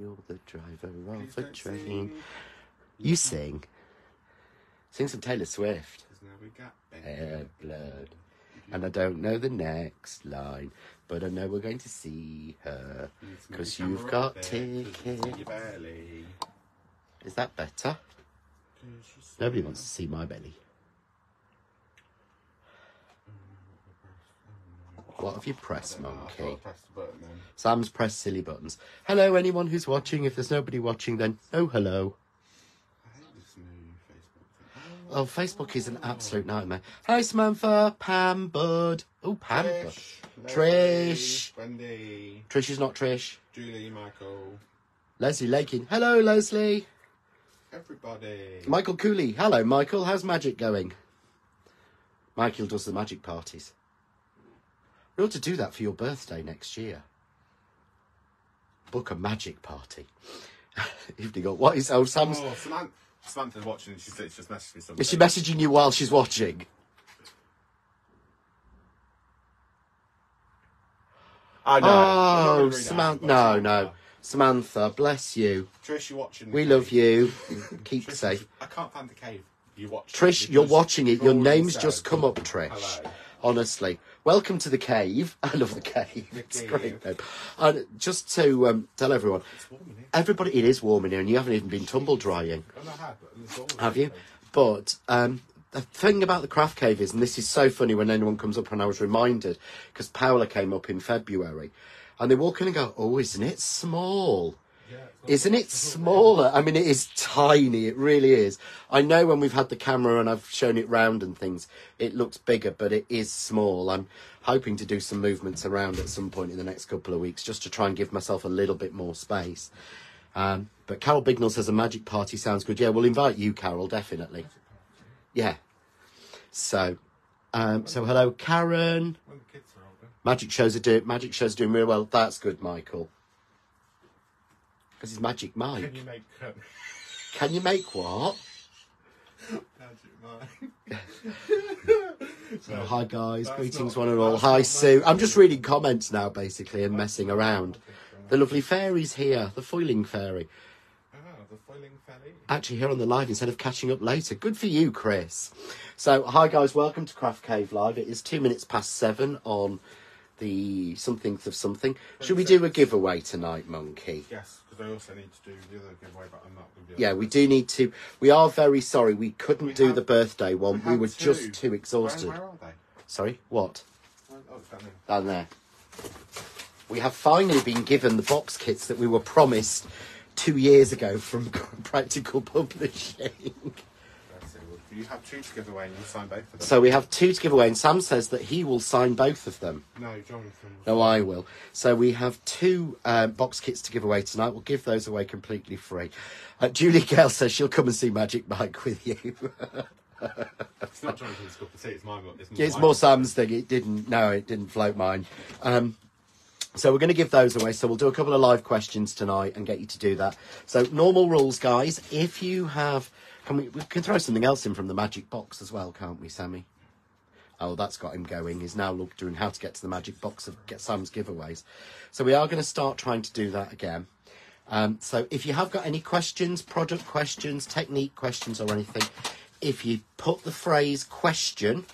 You're the driver of a train. You sing. Sing some Taylor Swift. Cause now we got Air blood. And I don't know the next line, but I know we're going to see her. Because you've got tickets. Is that better? Nobody wants to see my belly. What have you pressed, monkey? Press the button then. Sam's pressed silly buttons. Hello, anyone who's watching. If there's nobody watching, then oh, hello. I hate this new Facebook. Oh, Facebook is an absolute nightmare. Hi, Samantha, Pam, Bud. Oh, Pam. Bud. Trish. Trish. Wendy. Trish is not Trish. Julie. Michael. Leslie Lakin. Hello, Leslie. Everybody. Michael Cooley. Hello, Michael. How's magic going? Michael does the magic parties. We ought to do that for your birthday next year. Book a magic party. Evening. on- What is? Oh, Sam's. Oh, Samantha, Samantha's watching. She's just messaged me something. Is she messaging you while she's watching? I know. Oh, gonna read it out, Samantha. No, no. Samantha, bless you. Trish, you're watching. We the love you. Keep Trish, safe. I can't find the cave. You watch. Trish, you're watching it. Your name's just come up, Trish. Hello. Honestly, welcome to the cave. I love the cave. It's cave. great. And just to um, tell everyone, It's warm in here. everybody, it is warm in here, and you haven't even been tumble drying, have, but it's warm in have here. you? But um, the thing about the craft cave is, and this is so funny when anyone comes up, and I was reminded because Paola came up in February, and they walk in and go, "Oh, isn't it small?" Yeah, it's not- Isn't it smaller? I mean, it is tiny. It really is. I know when we've had the camera and I've shown it round and things, it looks bigger, but it is small. I'm hoping to do some movements around at some point in the next couple of weeks just to try and give myself a little bit more space. Um, but Carol Bignell says a magic party sounds good. Yeah, we'll invite you, Carol, definitely. Yeah. So, um, so hello, Karen. When the kids are older. Magic shows are doing magic shows are doing really well. That's good, Michael. Because it's Magic Mike. Can you make um, Can you make what? magic mine? So, hi guys, greetings not- one and all. Hi Sue. I'm just reading comments now, basically, and messing around. The lovely fairy's here, the foiling fairy. Ah, the foiling felly. Actually, here on the live instead of catching up later. Good for you, Chris. So, hi guys, welcome to Craft Cave Live. It is two minutes past seven on the something of something. Should we do a giveaway tonight, Monkey? Yes, because I also need to do the other giveaway, but I'm not going to be. Yeah, we do need to. We are very sorry. We couldn't We do have- the birthday one. We, were two. just too exhausted. Where, where are they? Sorry, what? Oh, oh, it's down there. Down there. We have finally been given the box kits that we were promised two years ago from Practical Publishing. That's it. Well, You have two to give away, and you sign both of them. So we have two to give away, and Sam says that he will sign both of them. no, Jonathan. No, I will. So we have two uh, box kits to give away tonight. We'll give those away completely free. Uh, Julie Gale says she'll come and see Magic Mike with you. It's not Jonathan's cup of tea. It's mine. It's, it's more Sam's thing. It didn't. No, it didn't float mine. Um, so we're going to give those away. So we'll do a couple of live questions tonight and get you to do that. So normal rules, guys. If you have, can we, we can throw something else in from the magic box as well, can't we, Sammy? Oh, that's got him going. He's now look, doing how to get to the magic box of get Sam's giveaways. So we are going to start trying to do that again. Um, so if you have got any questions, product questions, technique questions, or anything, if you put the phrase question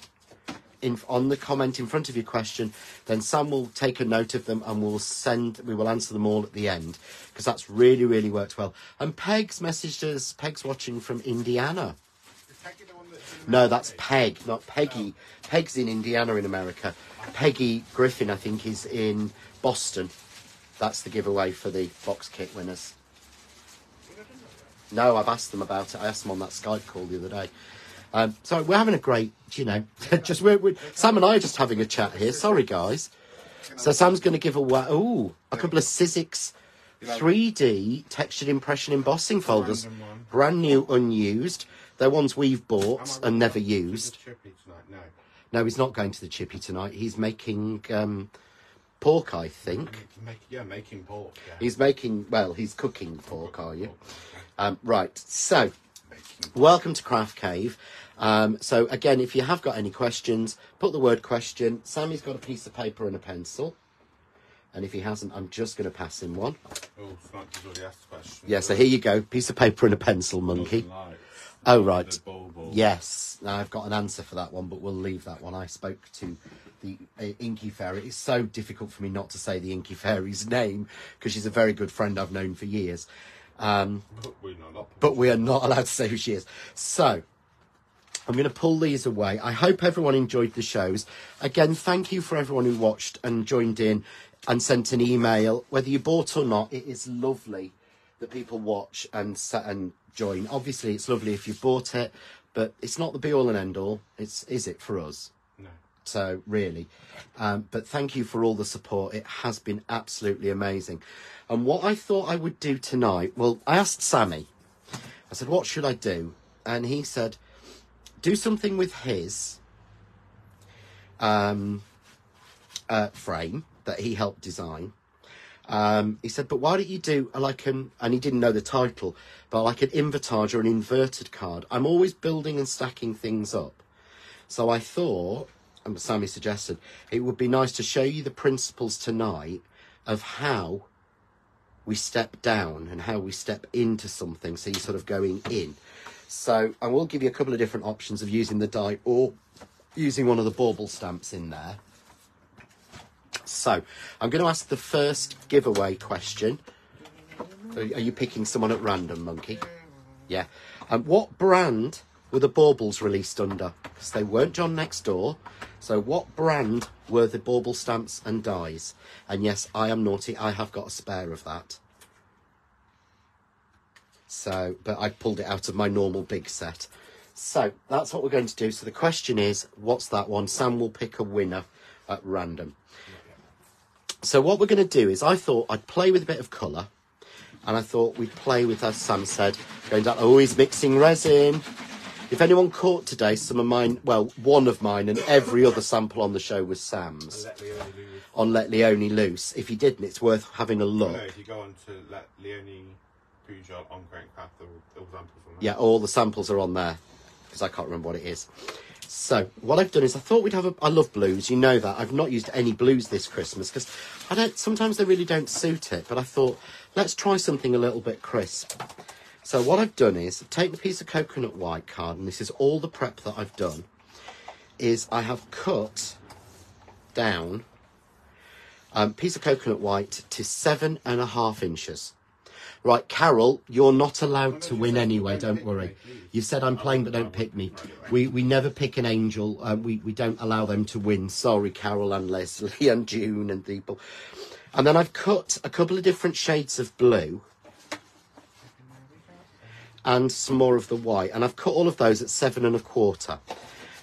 in on the comment in front of your question, then Sam will take a note of them and we'll send. We will answer them all at the end because that's really really worked well. And Peg's messaged us. Peg's watching from Indiana. Is Peggy the one that's in No, that's Peg, not Peggy. Peg's in Indiana in America. Peggy Griffin, I think, is in Boston. That's the giveaway for the box kit winners. No, I've asked them about it. I asked them on that Skype call the other day. Um, so we're having a great, you know, just we're, we're, Sam and I are just having a chat here. Sorry, guys. So Sam's going to give away ooh a couple of Sizzix 3D textured impression embossing folders, brand new, unused. They're ones we've bought and never used. Chippy tonight? No. No, he's not going to the chippy tonight. He's making um, pork, I think. Yeah, making pork. Yeah. He's making, well, he's cooking pork, are you? Um, right, so welcome to Craft Cave. Um, so again, if you have got any questions, put the word question. Sammy's got a piece of paper and a pencil. And if he hasn't, I'm just going to pass him one. Oh, Snipes already asked a question. Yeah, so here you go. Piece of paper and a pencil, monkey. Oh, right. Yes, now I've got an answer for that one, but we'll leave that one. I spoke to the uh, Inky Fairy. It's so difficult for me not to say the Inky Fairy's name because she's a very good friend I've known for years. Um, But we're not but we are not allowed to say who she is. So I'm going to pull these away. I hope everyone enjoyed the shows. Again, thank you for everyone who watched and joined in and sent an email. Whether you bought or not, it is lovely that people watch and and join. Obviously, it's lovely if you bought it, but it's not the be all and end all. It's is it for us? No. So really, um, but thank you for all the support. It has been absolutely amazing. And what I thought I would do tonight, well, I asked Sammy. I said, "What should I do?" And he said, "Do something with his um, uh, frame that he helped design." Um, he said, "But why don't you do like an?" And he didn't know the title, but like an invertage or an inverted card. I'm always building and stacking things up. So I thought, and Sammy suggested, it would be nice to show you the principles tonight of how we step down and how we step into something. So you're sort of going in. So I will give you a couple of different options of using the die or using one of the bauble stamps in there. So I'm going to ask the first giveaway question. Are you picking someone at random, Monkey? Yeah. Um, what brand were the baubles released under? Because they weren't John Next Door. So what brand were the bauble stamps and dies? And yes, I am naughty. I have got a spare of that. So, but I pulled it out of my normal big set. So that's what we're going to do. So the question is, what's that one? Sam will pick a winner at random. So what we're going to do is, I thought I'd play with a bit of colour, and I thought we'd play with, as Sam said, going down. Oh, he's mixing resin. If anyone caught today, some of mine, well, one of mine, and every other sample on the show was Sam's Let on Let Leonie Loose. If you didn't, it's worth having a look. No, if you go on to Let Leonie Pujol on Great Craft, all examples on there. Yeah, all the samples are on there because I can't remember what it is. So what I've done is I thought we'd have a. I love blues, you know that. I've not used any blues this Christmas because I don't. Sometimes they really don't suit it. But I thought let's try something a little bit crisp. So what I've done is I've taken a piece of coconut white card, and this is all the prep that I've done. Is I have cut down a um, piece of coconut white to seven and a half inches. Right, Carol, you're not allowed to win anyway. Don't worry. You said I'm playing, but don't pick me. We we never pick an angel. Uh, we we don't allow them to win. Sorry, Carol and Leslie and June and people. And then I've cut a couple of different shades of blue and some more of the white, and I've cut all of those at seven and a quarter.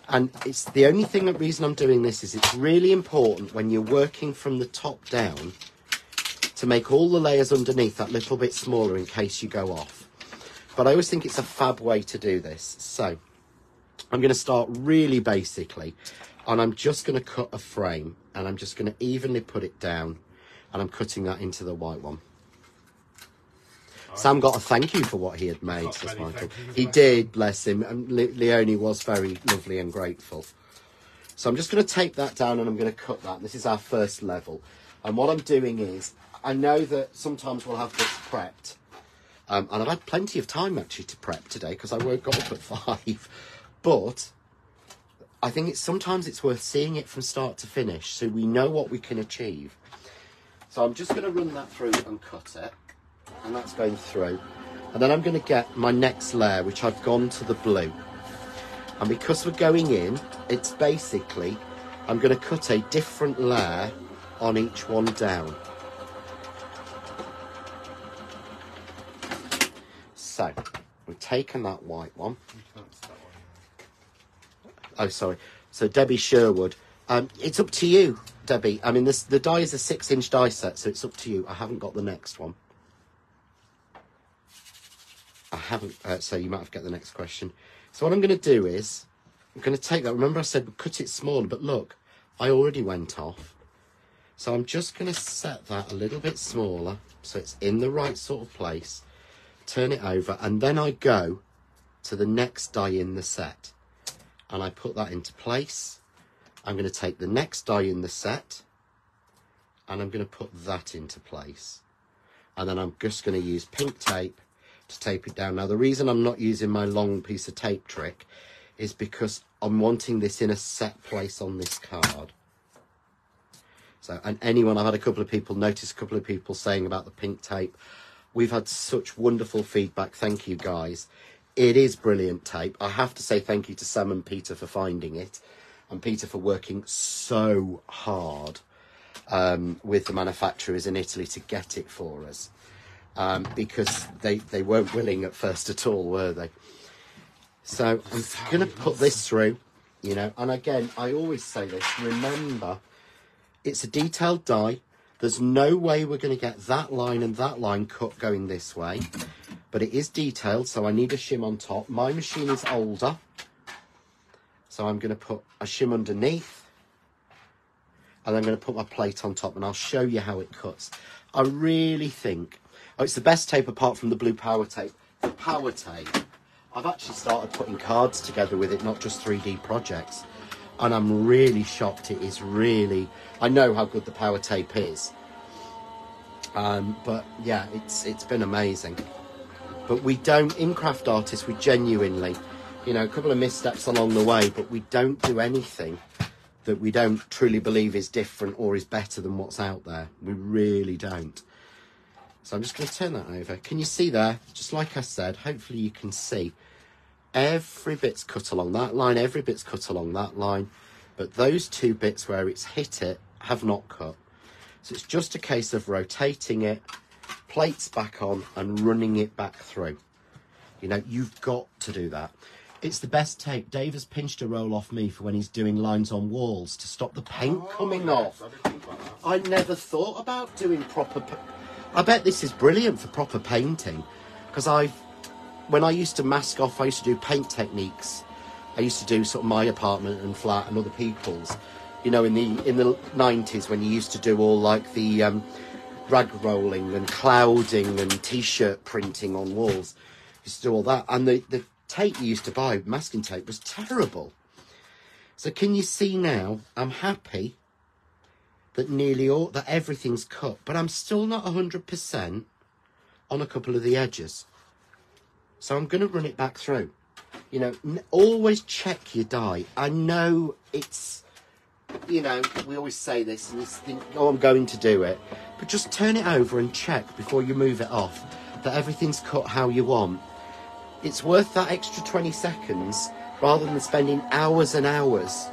And it's the only thing, the reason I'm doing this is it's really important when you're working from the top down to make all the layers underneath that little bit smaller in case you go off. But I always think it's a fab way to do this. So I'm going to start really basically, and I'm just going to cut a frame, and I'm just going to evenly put it down, and I'm cutting that into the white one. Sam got a thank you for what he had made, says Michael. He did, bless him. And Le- Leonie was very lovely and grateful. So I'm just going to tape that down and I'm going to cut that. This is our first level. And what I'm doing is, I know that sometimes we'll have this prepped. Um, and I've had plenty of time actually to prep today because I woke up at five. But I think it's sometimes it's worth seeing it from start to finish so we know what we can achieve. So I'm just going to run that through and cut it. And that's going through. And then I'm going to get my next layer, which I've gone to the blue. And because we're going in, it's basically, I'm going to cut a different layer on each one down. So, we've taken that white one. Oh, sorry. So Debbie Sherwood. Um, it's up to you, Debbie. I mean, this the die is a six-inch die set, so it's up to you. I haven't got the next one. I haven't. Uh, so you might have to get the next question. So what I'm going to do is I'm going to take that. Remember, I said cut it smaller, but look, I already went off. So I'm just going to set that a little bit smaller, so it's in the right sort of place. Turn it over, and then I go to the next die in the set and I put that into place. I'm going to take the next die in the set and I'm going to put that into place. And then I'm just going to use pink tape to tape it down. Now, the reason I'm not using my long piece of tape trick is because I'm wanting this in a set place on this card. So, and anyone, I've had a couple of people notice a couple of people saying about the pink tape. We've had such wonderful feedback. Thank you guys. It is brilliant tape. I have to say thank you to Sam and Peter for finding it and Peter for working so hard um, with the manufacturers in Italy to get it for us. Um, because they, they weren't willing at first at all, were they? So I'm going to put this through, you know, and again, I always say this remember, it's a detailed die. There's no way we're going to get that line and that line cut going this way, but it is detailed, so I need a shim on top. My machine is older, so I'm going to put a shim underneath, and I'm going to put my plate on top, and I'll show you how it cuts. I really think, oh, it's the best tape apart from the blue power tape. The power tape, I've actually started putting cards together with it, not just 3D projects and I'm really shocked. It is really. I know how good the power tape is, um, but yeah, it's it's been amazing. But we don't in craft artists. We genuinely, you know, a couple of missteps along the way, but we don't do anything that we don't truly believe is different or is better than what's out there. We really don't. So I'm just going to turn that over. Can you see there? Just like I said, hopefully you can see every bit's cut along that line, every bit's cut along that line, but those two bits where it's hit it have not cut. So it's just a case of rotating it, plates back on and running it back through. You know, you've got to do that. It's the best tape. Dave has pinched a roll off me for when he's doing lines on walls to stop the paint Oh, coming yes, off. I didn't think about that. I never thought about doing proper. I bet this is brilliant for proper painting, because I've when I used to mask off, I used to do paint techniques. I used to do sort of my apartment and flat and other people's. You know, in the in the nineties when you used to do all like the um, rag rolling and clouding and t-shirt printing on walls. you Used to do all that, and the the tape you used to buy, masking tape, was terrible. So can you see now? I'm happy that nearly all that everything's cut, but I'm still not hundred percent on a couple of the edges. So I'm going to run it back through. You know, always check your die. I know it's, you know, we always say this and you think, oh, I'm going to do it, but just turn it over and check before you move it off that everything's cut how you want. It's worth that extra 20 seconds rather than spending hours and hours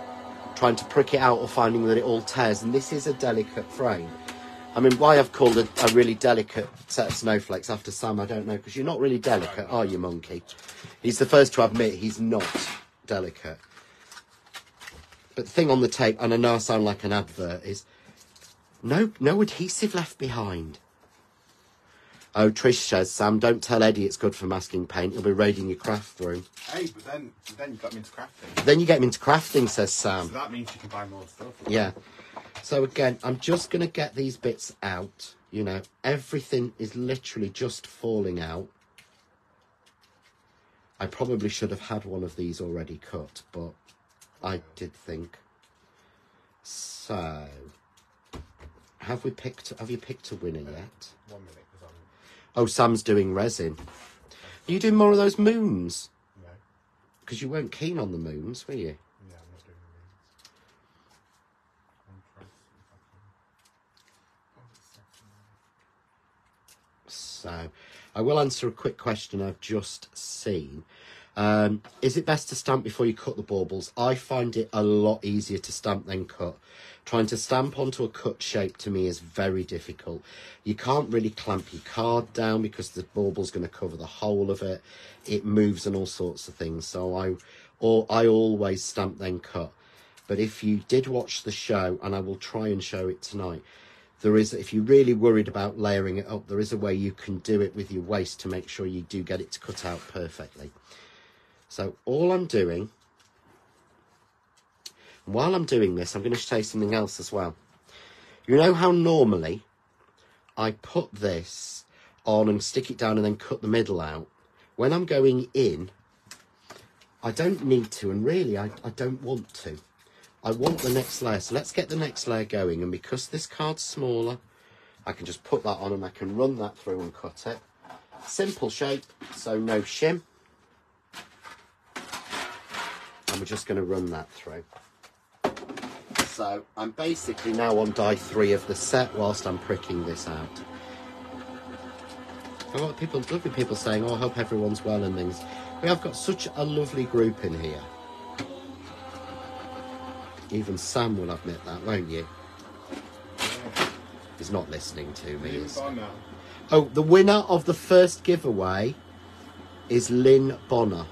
trying to prick it out or finding that it all tears. And this is a delicate frame. I mean, why I've called it a really delicate set of snowflakes after Sam, I don't know, because you're not really delicate, are you, Monkey? He's the first to admit he's not delicate. But the thing on the tape, and I know I sound like an advert, is no no adhesive left behind. Oh, Trish says, Sam, don't tell Eddie it's good for masking paint. He'll be raiding your craft room. Hey, but then then you got me into crafting. Then you get him into crafting, says Sam. So that means you can buy more stuff. Yeah. So again, I'm just going to get these bits out. You know, everything is literally just falling out. I probably should have had one of these already cut, but I did think. So, have we picked? Have you picked a winner yet? One minute, Oh, Sam's doing resin. Are you doing more of those moons? no, Because you weren't keen on the moons, were you? yeah, I'm not doing the rings. I'm trying to see if I can. Oh, it's second. So, I will answer a quick question I've just seen. Um, is it best to stamp before you cut the baubles? I find it a lot easier to stamp than cut. Trying to stamp onto a cut shape to me is very difficult. You can't really clamp your card down because the bauble's going to cover the whole of it. It moves and all sorts of things. So I, or I always stamp then cut. But if you did watch the show, and I will try and show it tonight, there is if you're really worried about layering it up there is a way you can do it with your waste to make sure you do get it to cut out perfectly. So all i'm doing while i'm doing this i'm going to you something else as well. You know how normally i put this on and stick it down and then cut the middle out? When i'm going in i don't need to and really i, I don't want to I want the next layer. So let's get the next layer going. And because this card's smaller, I can just put that on and I can run that through and cut it. Simple shape, so no shim. And we're just going to run that through. So I'm basically now on die three of the set whilst I'm pricking this out. A lot of people, lovely people saying, oh, I hope everyone's well and things. We have got such a lovely group in here. Even Sam will admit that, won't you? He's not listening to me. Is. Oh, the winner of the first giveaway is Lynn Bonner.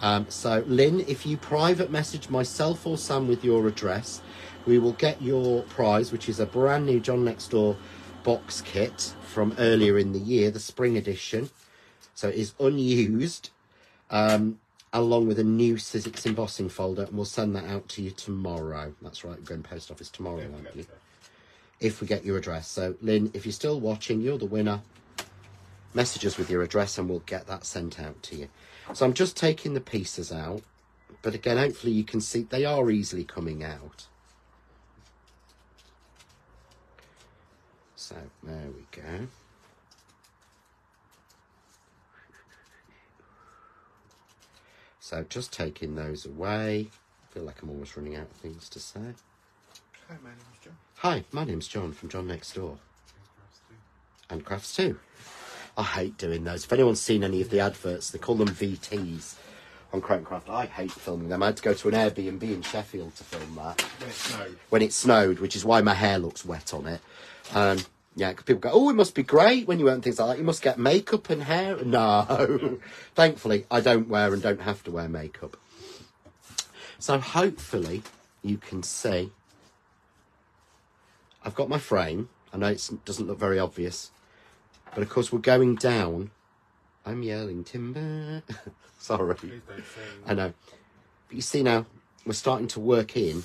Um, so, Lynn, if you private message myself or Sam with your address, we will get your prize, which is a brand new John Next Door box kit from earlier in the year, the spring edition. So it is unused, um, along with a new Sizzix embossing folder, and we'll send that out to you tomorrow. That's right, we're going post office tomorrow, aren't you? if we get your address. So, Lynn, if you're still watching, you're the winner. Message us with your address and we'll get that sent out to you. So, I'm just taking the pieces out, but again, hopefully, you can see they are easily coming out. So, there we go. So, just taking those away. I feel like I'm always running out of things to say. Hi, my name's John. Hi, my name's John from John Next Door. and crafts too. I hate doing those. If anyone's seen any of the adverts, they call them VTs on Create and Craft. I hate filming them. I had to go to an Airbnb in Sheffield to film that When it snowed. when it snowed, which is why my hair looks wet on it. Um, yeah, 'cause people go, "Oh, it must be great when you wear things like that. You must get makeup and hair." No, thankfully, I don't wear and don't have to wear makeup. So hopefully, you can see. I've got my frame. I know it doesn't look very obvious, but of course we're going down. I'm yelling timber. Sorry. Please don't sing. I know. But you see now, we're starting to work in.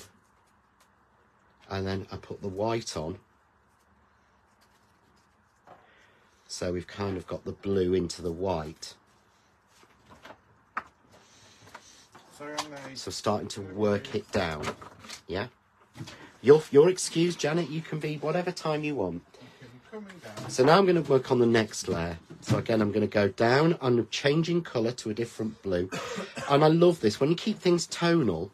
And then I put the white on. So we've kind of got the blue into the white. So starting to work it down. Yeah? You're, you're excused, Janet. You can be whatever time you want. So now I'm going to work on the next layer. So again, I'm going to go down. I'm changing colour to a different blue. And I love this. When you keep things tonal,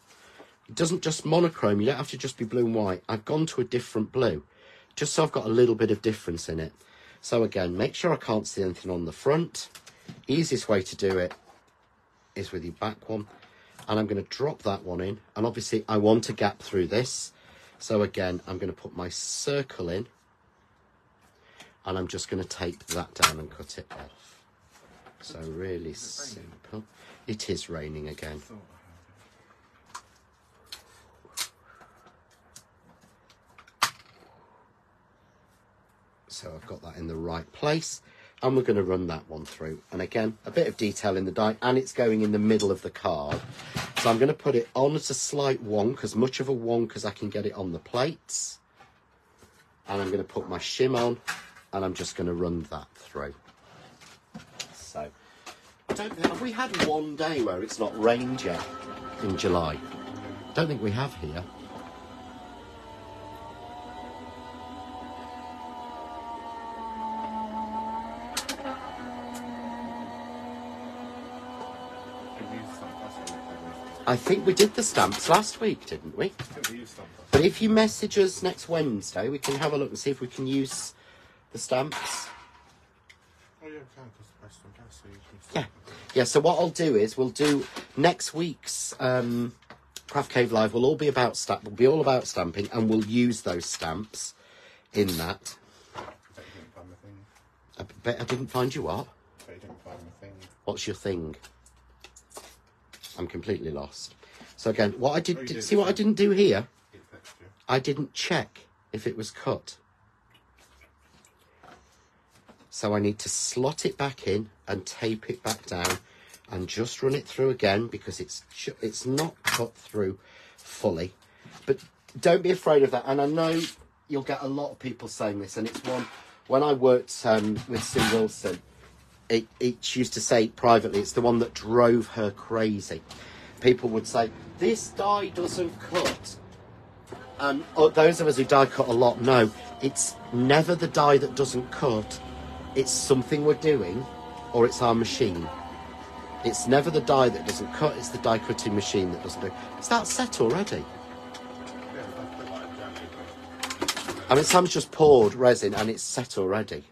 it doesn't just monochrome. You don't have to just be blue and white. I've gone to a different blue, just so I've got a little bit of difference in it. So again, make sure I can't see anything on the front. Easiest way to do it is with your back one. And I'm going to drop that one in. And obviously, I want a gap through this. So again, I'm going to put my circle in and I'm just going to tape that down and cut it off. So really simple. It is raining again. So I've got that in the right place. And we're going to run that one through. And again, a bit of detail in the die, and it's going in the middle of the card. So I'm going to put it on as a slight wonk, as much of a wonk as I can get it on the plates. And I'm going to put my shim on, and I'm just going to run that through. So, I don't think, have we had one day where it's not rained yet in July? I don't think we have here. I think we did the stamps last week, didn't we? We used some plastic. But if you message us next Wednesday, we can have a look and see if we can use the stamps. Oh, yeah, we can, because the press on gas, so you can Yeah. Yeah, so what I'll do is we'll do next week's um, Craft Cave Live will all be about stamp will be all about stamping and we'll use those stamps in that. I bet you didn't find my thing. I bet I didn't find you what? I bet you didn't find my thing. What's your thing? I'm completely lost. So again, what I did, Oh, did did, see what I didn't do here? I didn't check if it was cut. So I need to slot it back in and tape it back down and just run it through again because it's it's not cut through fully. But don't be afraid of that. And I know you'll get a lot of people saying this, and it's one when I worked um, with Sue Wilson. It, it used to say privately, it's the one that drove her crazy. people would say, this die doesn't cut. And uh, those of us who die cut a lot know it's never the die that doesn't cut, it's something we're doing or it's our machine. It's never the die that doesn't cut, it's the die cutting machine that doesn't do. Is that set already? I mean, Sam's just poured resin and it's set already.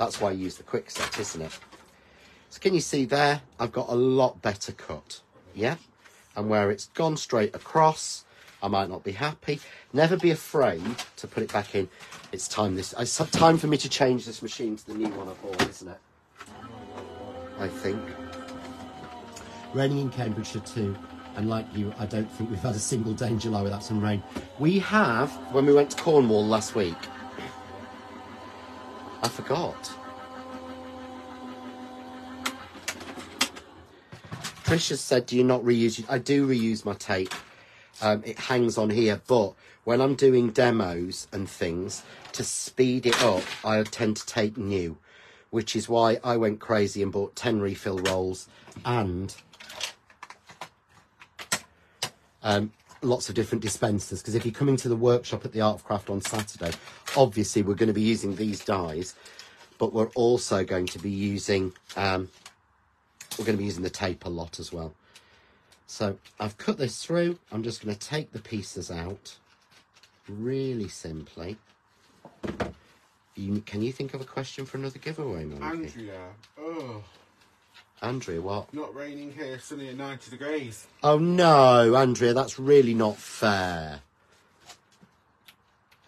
That's why I use the quick set, isn't it? So can you see there? I've got a lot better cut. Yeah? And where it's gone straight across, I might not be happy. Never be afraid to put it back in. It's time this it's time for me to change this machine to the new one I bought, isn't it? I think. Raining in Cambridgeshire too. And like you, I don't think we've had a single day in July without some rain. We have, when we went to Cornwall last week, I forgot. Trish has said, do you not reuse? I do reuse my tape. Um, it hangs on here, but when I'm doing demos and things, to speed it up, I tend to take new, which is why I went crazy and bought 10 refill rolls and um, lots of different dispensers. Because if you're coming to the workshop at the Art of Craft on Saturday, obviously we're going to be using these dies, but we're also going to be using um, we're going to be using the tape a lot as well. So I've cut this through. I'm just going to take the pieces out really simply. You, can you think of a question for another giveaway, Monkey? Andrea, oh, Andrea, what? not raining here, sunny at 90 degrees. Oh no, Andrea, that's really not fair.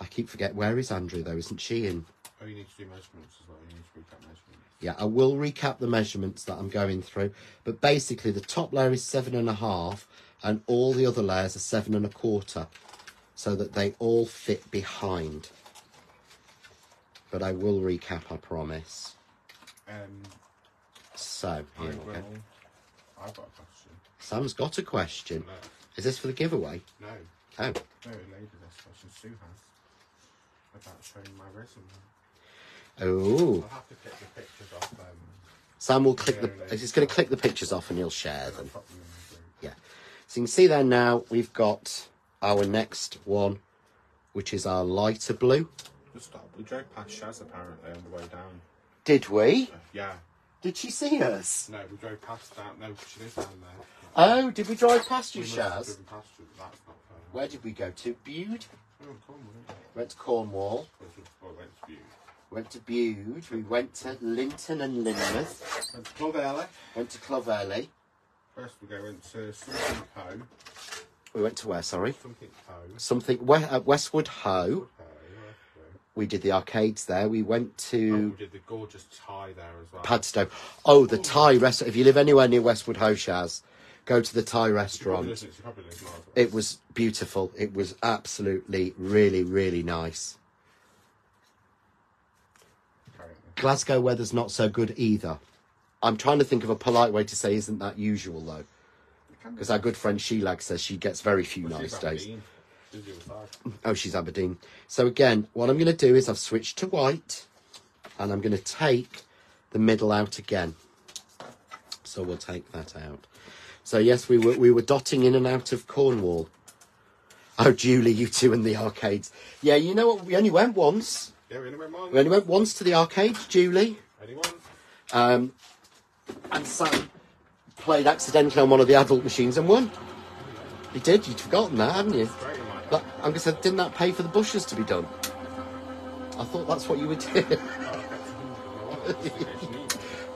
I keep forgetting. Where is Andrea though? Isn't she in? Oh, you need to do measurements as well. You need to recap measurements. Yeah, I will recap the measurements that I'm going through. But basically, the top layer is seven and a half, and all the other layers are seven and a quarter, so that they all fit behind. But I will recap, I promise. Um, So, here we go. I've got a question. Sam's got a question. No, Is this for the giveaway? no, Oh, no, lady this question Sue has about showing my resume. oh. I'll have to click the pictures off. Um, Sam will click the. He's going to click the pictures off, and he'll share them. pop them in the group. Yeah. So you can see there now we've got our next one, which is our lighter blue. Just stop. We drove past Shaz apparently on the way down. Did we? Yeah. Did she see us? No, we drove past that. No, she lives down there. Oh, did we drive past you, We must have Shaz? driven past you, but that's not fair. Where did we go to? Bude? Oh, come on. Went to Cornwall. Well, we went to View. Went to Bude. We went to Lynton and Lynmouth. Went to Clovelly. Went to Clovelly. First we go went to something Ho. We went to where? Sorry, Something Ho. something we- uh, Westward Ho. We did the arcades there. We went Oh, to we did the gorgeous Thai there as well. Padstow. Oh, the Thai restaurant. If you live anywhere near Westward Ho, Shaz, go to the Thai restaurant. listens- probably listens It was beautiful. It was absolutely, really, really nice. Glasgow weather's not so good either. I'm trying to think of a polite way to say, isn't that usual though? Because our good friend Shelag says she gets very few nice days. Aberdeen. She's the other side. Oh, she's Aberdeen. So again, what I'm going to do is I've switched to white, and I'm going to take the middle out again. So we'll take that out. So yes, we were we were dotting in and out of Cornwall. Oh, Julie, you two in the arcades. Yeah, you know what? We only went once. Yeah, we only went one. We only went once to the arcades, Julie. Anyone? Um, and Sam played accidentally on one of the adult machines and won. He did. You'd forgotten that, haven't you? But I'm going to say, didn't that pay for the bushes to be done? I thought that's what you would do.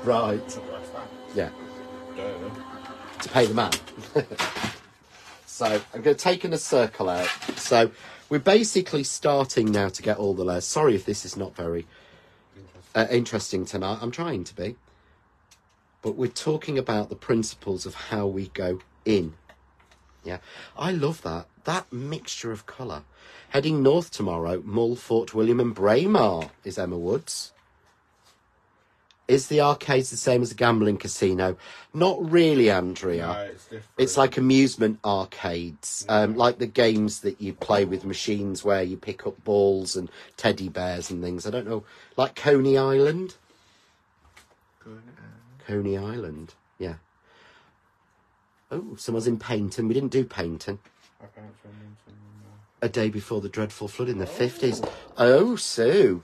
right. Yeah. To pay the man. so I'm going to take in a circle out. So we're basically starting now to get all the layers. Sorry if this is not very uh, interesting tonight. I'm trying to be. But we're talking about the principles of how we go in. Yeah. I love that. That mixture of colour. Heading north tomorrow, Mull, Fort William and Braemar is Emma Woods. Is the arcades the same as a gambling casino? Not really, Andrea. No, it's different. It's like amusement arcades, um, like the games that you play with machines where you pick up balls and teddy bears and things. I don't know, like Coney Island. Coney Island, yeah. Oh, someone's in Paignton. We didn't do Paignton. I found some in some. A day before the dreadful flood in the fifties. Oh, Sue.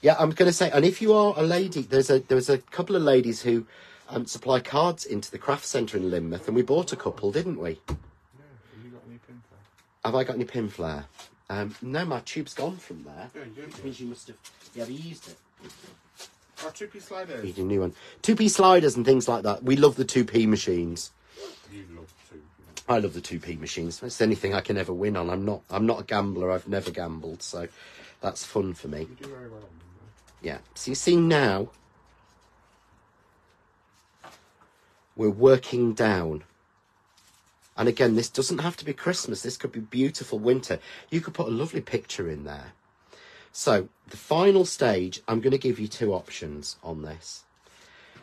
Yeah, I'm going to say, and if you are a lady, there's a there was a couple of ladies who um, supply cards into the craft centre in Lynmouth, and we bought a couple, didn't we? yeah. Have you got any pin for? Have I got any pin flare? Um, no, my tube's gone from there. Yeah, you Which did. means you must have. Yeah, you used it? Oh, two piece sliders. Need a new one. Two P sliders and things like that. We love the two P machines. You love two. I love the two P machines. It's anything I can ever win on. I'm not. I'm not a gambler. I've never gambled, so that's fun for me. You do very well on. Yeah. So you see now, we're working down. And again, this doesn't have to be Christmas. This could be beautiful winter. You could put a lovely picture in there. So the final stage, I'm going to give you two options on this.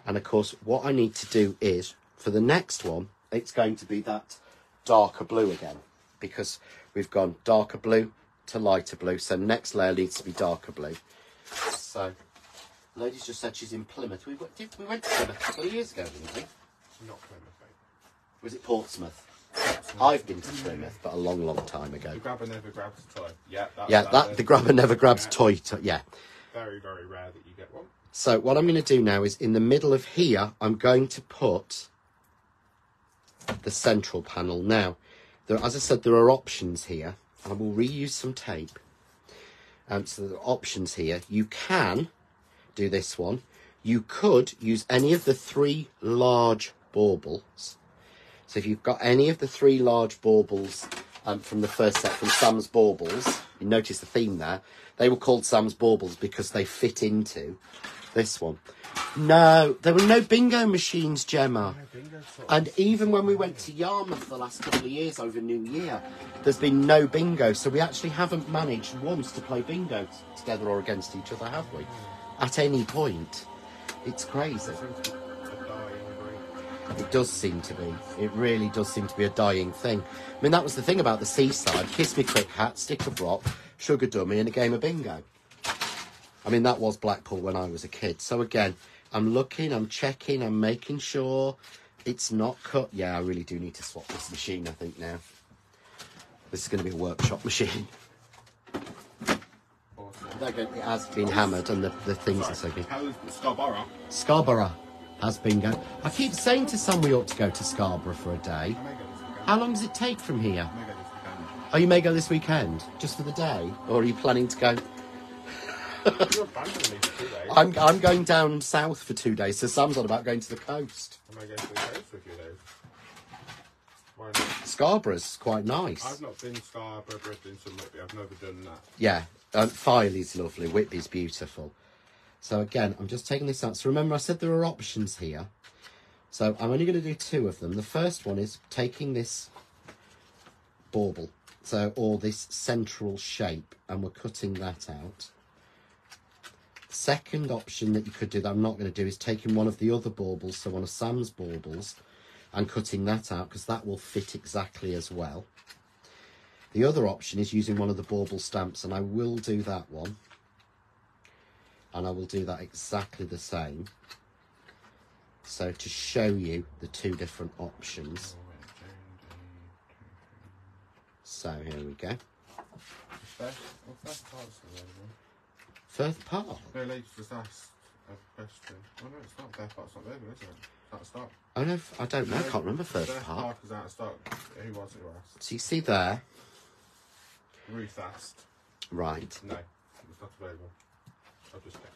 And of course, what I need to do is, for the next one, it's going to be that darker blue again. Because we've gone darker blue to lighter blue. So next layer needs to be darker blue. So, lady's just said she's in Plymouth. We went, did, we went to Plymouth a couple of years ago, didn't we? Not Plymouth, mate. Was it Portsmouth? I've been to Plymouth, but a long, long time ago. The grabber never grabs a toy. Yeah, that's Yeah, that the grabber never grabs Yeah. toy. To, yeah. Very, very rare that you get one. So what I'm going to do now is in the middle of here, I'm going to put the central panel. Now, there, as I said, there are options here. I will reuse some tape. Um, so there are options here. You can do this one. You could use any of the three large baubles. So if you've got any of the three large baubles um, from the first set from Sam's Baubles, you notice the theme there. They were called Sam's Baubles because they fit into this one. No, there were no bingo machines, Gemma. And even when we went to Yarmouth the last couple of years over New Year, there's been no bingo. So we actually haven't managed once to play bingo together or against each other, have we? Hmm. At any point. It's crazy. Seems to be a dying breed. It does seem to be. It really does seem to be a dying thing. I mean, that was the thing about the seaside. Kiss me quick hat, stick of rock, sugar dummy, and a game of bingo. I mean, that was Blackpool when I was a kid. So again, I'm looking, I'm checking, I'm making sure it's not cut. Yeah, I really do need to swap this machine, I think, now. This is going to be a workshop machine. Awesome. It has been hammered and the, the things are so good. Scarborough? Scarborough has been going. I keep saying to some we ought to go to Scarborough for a day. I may go this weekend. How long does it take from here? I may go this weekend. Oh, you may go this weekend, just for the day, or are you planning to go? You're abandoning me for two days. I'm I'm going down south for two days. So Sam's on about going to the coast. Am I going to the coast for a few days. Why not? Scarborough's quite nice. I've not been Scarborough, Bridlington, Whitby. I've never done that. Yeah, um, Filey's lovely. Whitby's beautiful. So again, I'm just taking this out. So remember, I said there are options here. So I'm only going to do two of them. The first one is taking this bauble, so or this central shape, and we're cutting that out. Second option that you could do that I'm not going to do is taking one of the other baubles, so one of Sam's baubles, and cutting that out because that will fit exactly as well. The other option is using one of the bauble stamps, and I will do that one. And I will do that exactly the same. So to show you the two different options. So here we go. First, well, first part's available. First part. No, ladies just asked a question. Oh no, it's not. First part's not available, is it? Out of stock. Oh no, I don't know. I can't remember first First part. part is out of stock. Who was it who asked? So you see there, Ruth asked. right? No, it's not available. I'll just check.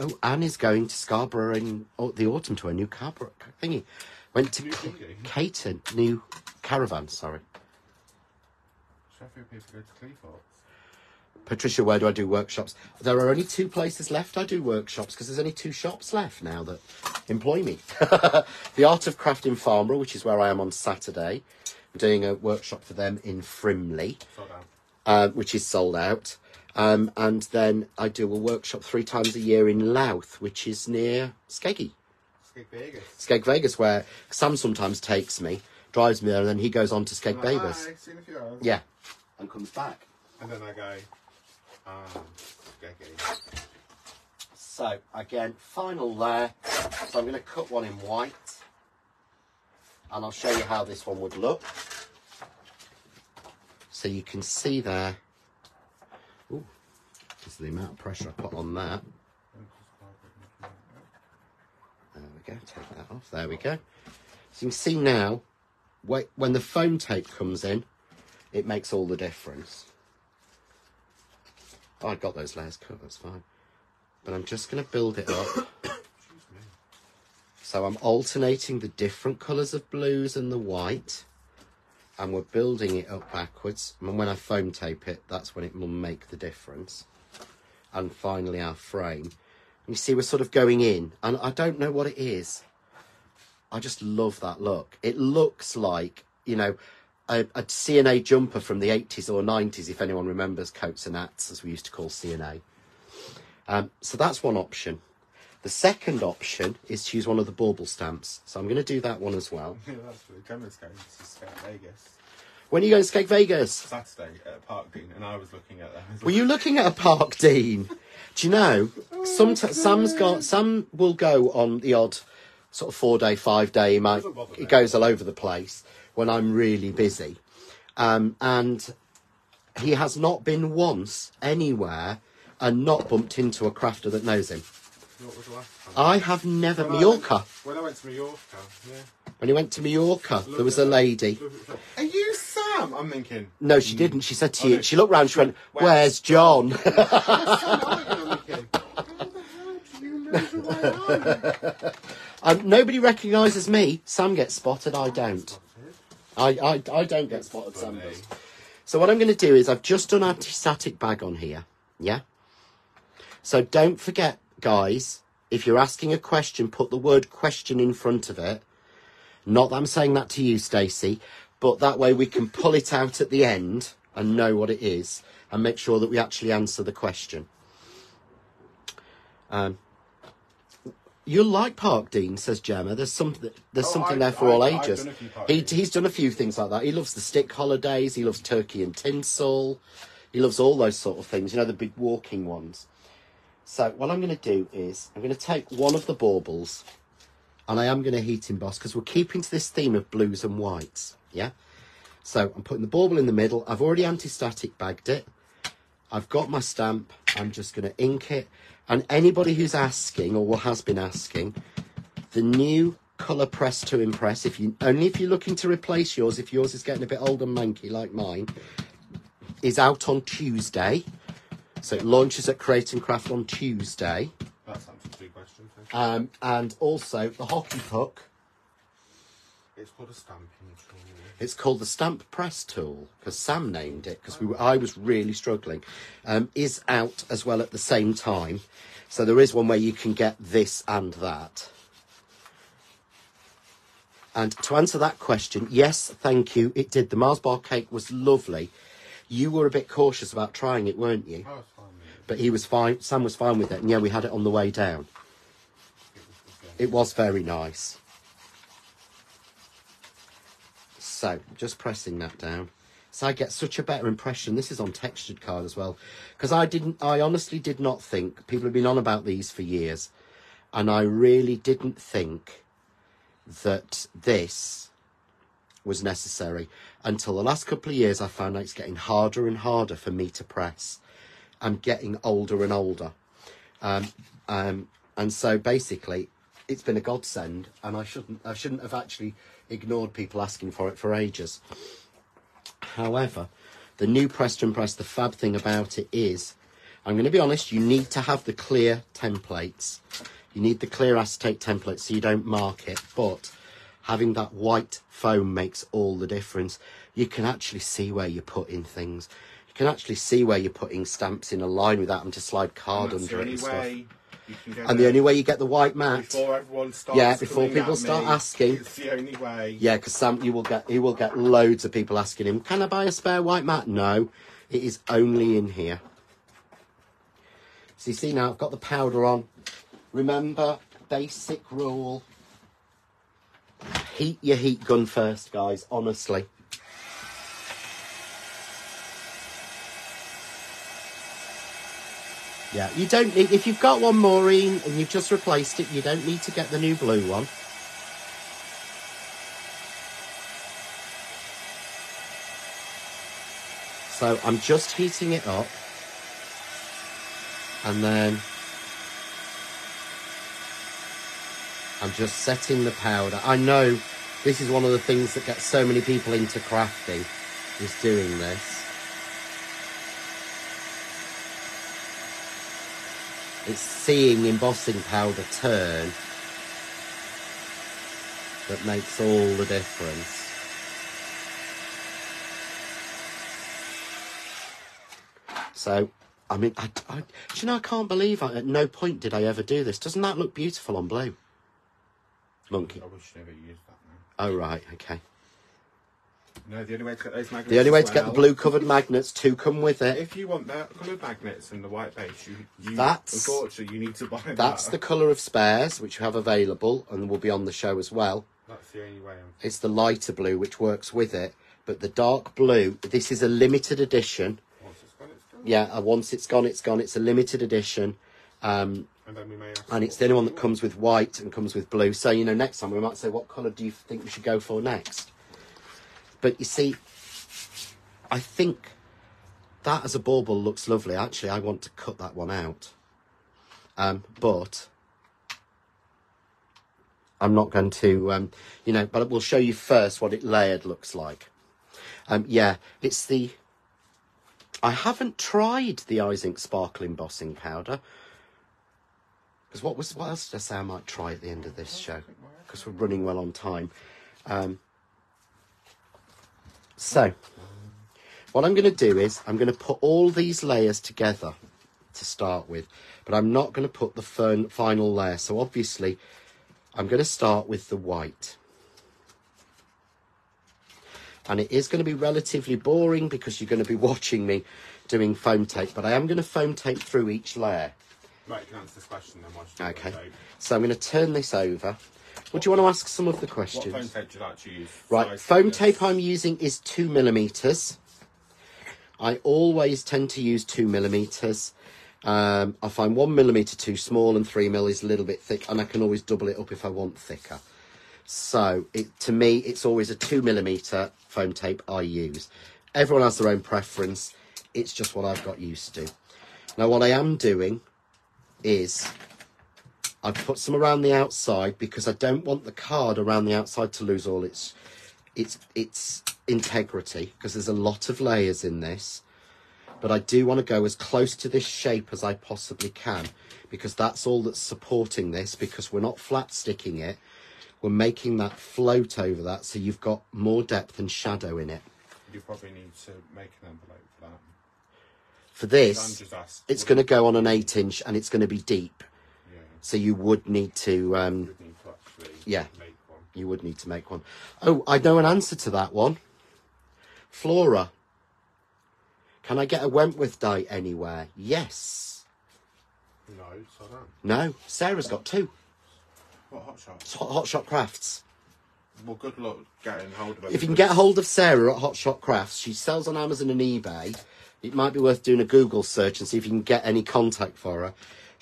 Oh, Anne is going to Scarborough in oh, the autumn to a new car thingy. Went to New thingy? Caton, new caravan. Sorry. Sheffield people go to Cleethorpes. Patricia, where do I do workshops? There are only two places left I do workshops because there's only two shops left now that employ me. the Art of Craft in Farnborough, which is where I am on Saturday. I'm doing a workshop for them in Frimley, Sold out. uh, which is sold out. Um, and then I do a workshop three times a year in Louth, which is near Skeggy. Skeg Vegas. Skeg Vegas, where Sam sometimes takes me, drives me there, and then he goes on to Skeg like, Vegas. "Hi, see a few hours." Yeah. And comes back. And then I go, Ah, Skeggy. So again, final layer. So I'm going to cut one in white. and I'll show you how this one would look. So you can see there, ooh, is the amount of pressure I put on that. There we go, take that off, there we go. So you can see now, when the foam tape comes in, it makes all the difference. Oh, I got those layers cut, that's fine. But I'm just going to build it up. So I'm alternating the different colours of blues and the white. And we're building it up backwards. And when I foam tape it, that's when it will make the difference. And finally our frame. You see we're sort of going in. And I don't know what it is. I just love that look. It looks like, you know, a, a C&A jumper from the 80s or 90s, if anyone remembers coats and hats, as we used to call C&A. Um, so that's one option. The second option is to use one of the bauble stamps. So I'm going to do that one as well. Yeah, that's Gemma's going to Skeg Vegas When are you going to Skeg Vegas? Saturday at Parkdean, and I was looking at them. as Were you looking at a park, Dean? Do you know? Some Sam's got Sam will go on the odd sort of four day, five day. He might it goes all over the place when I'm really busy, um, and he has not been once anywhere and not bumped into a crafter that knows him. What was last time? I have never When I went- When I went to Mallorca, yeah. When he went to Mallorca, there was a lady. Look at that. Are you Sam? I'm thinking. No, she didn't. She said to Oh, you. no. She looked round. She went, Where's "Where's John?" Sam, aren't you? I'm thinking. How the hell do you know who I am? um, nobody recognises me. Sam gets spotted. I don't. I, I, I don't get spotted. Funny. does. So what I'm going to do is I've just done anti-static bag on here. Yeah. So don't forget, guys. If you're asking a question, put the word question in front of it. Not that I'm saying that to you, Stacey, but that way we can pull it out at the end and know what it is and make sure that we actually answer the question. Um, you'll like Parkdean, says Gemma. There's something. There's Oh, something I- there for I- all I've ages. done a few Park He, he's done a few things like that. He loves the stick holidays. He loves turkey and tinsel. He loves all those sort of things. You know the big walking ones. So what I'm going to do is I'm going to take one of the baubles, and I am going to heat emboss because we're keeping to this theme of blues and whites. Yeah. So I'm putting the bauble in the middle. I've already anti-static bagged it. I've got my stamp. I'm just going to ink it. And anybody who's asking or has been asking, the new colour press to impress. If you only if you're looking to replace yours, if yours is getting a bit old and manky like mine, is out on Tuesday. So it launches at Create and Craft on Tuesday. That's answered two questions. Um, and also the hockey puck. It's called a stamping. It's called the stamp press tool because Sam named it because we were, I was really struggling. Um, is out as well at the same time, so there is one where you can get this and that. And to answer that question, yes, thank you. It did. The Mars bar cake was lovely. You were a bit cautious about trying it, weren't you? I was fine with it. But he was fine. Sam was fine with it, and yeah, we had it on the way down. It was very nice. So, just pressing that down. So I get such a better impression. This is on textured card as well. Because I didn't, I honestly did not think, people have been on about these for years. And I really didn't think that this was necessary until the last couple of years. I found out it's getting harder and harder for me to press. I'm getting older and older. Um, um, and so basically, it's been a godsend, and I shouldn't I shouldn't have actually ignored people asking for it for ages. However, the new Press to Impress, the fab thing about it is, I'm going to be honest, you need to have the clear templates. You need the clear acetate templates so you don't mark it, but having that white foam makes all the difference. You can actually see where you're putting things. You can actually see where you're putting stamps in a line without them to slide card under it and stuff. Way you can get And the only way you get the white mat before everyone starts Yeah, before people start me, asking. It's the only way. Yeah, because Sam, you will get he will get loads of people asking him, "Can I buy a spare white mat?" No, it is only in here. So you see now, I've got the powder on. Remember, basic rule: heat your heat gun first, guys. Honestly. Yeah, you don't need, if you've got one Maureen and you've just replaced it, you don't need to get the new blue one. So I'm just heating it up and then I'm just setting the powder. I know this is one of the things that gets so many people into crafting is doing this. It's seeing embossing powder turn that makes all the difference. So, I mean, I, I, do you know, I can't believe I, at no point did I ever do this. Doesn't that look beautiful on blue? Monkey. I wish never used that now. Oh, right, okay. No, the only way to get those magnets. The only way to get the blue covered magnets to come with it, If you want the coloured magnets and the white base, you, you That's- unfortunately you need to buy that's that. the colour of spares, which you have available and will be on the show as well. That's the only way. I'm... It's the lighter blue, which works with it. But the dark blue, this is a limited edition. Once it's gone, it's gone. Yeah, uh, once it's gone, it's gone. It's a limited edition. Um, And then we may. Ask and it's the only one that comes with white and comes with blue. So, you know, next time we might say, what colour do you think we should go for next? But you see, I think that as a bauble looks lovely. Actually, I want to cut that one out. Um, but I'm not going to, um, you know, but we'll show you first what it layered looks like. Um, yeah, it's the. I haven't tried the Eyes Ink Sparkle Embossing Powder. Because what was what else did I say I might try at the end of this show? Because we're running well on time. Um, so, what I'm going to do is I'm going to put all these layers together to start with, but I'm not going to put the fern, final layer. So obviously, I'm going to start with the white. And it is going to be relatively boring because you're going to be watching me doing foam tape, but I am going to foam tape through each layer. Right, you can answer this question then. Okay. So I'm going to turn this over. Would you want to ask some of the What questions? foam tape do you like to use? Right, foam thickness? tape I'm using is two millimeters. I always tend to use two millimeters. Um, I find one millimeter too small and three mil is a little bit thick, and I can always double it up if I want thicker. So it, to me, it's always a two millimeter foam tape I use. Everyone has their own preference. It's just what I've got used to. Now, what I am doing is I've put some around the outside because I don't want the card around the outside to lose all its its its integrity because there's a lot of layers in this. But I do want to go as close to this shape as I possibly can because that's all that's supporting this because we're not flat sticking it. We're making that float over that so you've got more depth and shadow in it. You probably need to make an envelope for that. For this, it's going to go on an 8 inch and it's going to be deep. So you would need to um, you would need to Yeah. make one. You would need to make one. Oh, I know an answer to that one. Flora. Can I get a Wentworth die anywhere? Yes. No, so. No. Sarah's got two. What hot shot? It's Hot, Hot Shot Crafts. Well, good luck getting hold of. If you can get hold of Sarah at Hot Shot Crafts, she sells on Amazon and eBay. It might be worth doing a Google search and see if you can get any contact for her.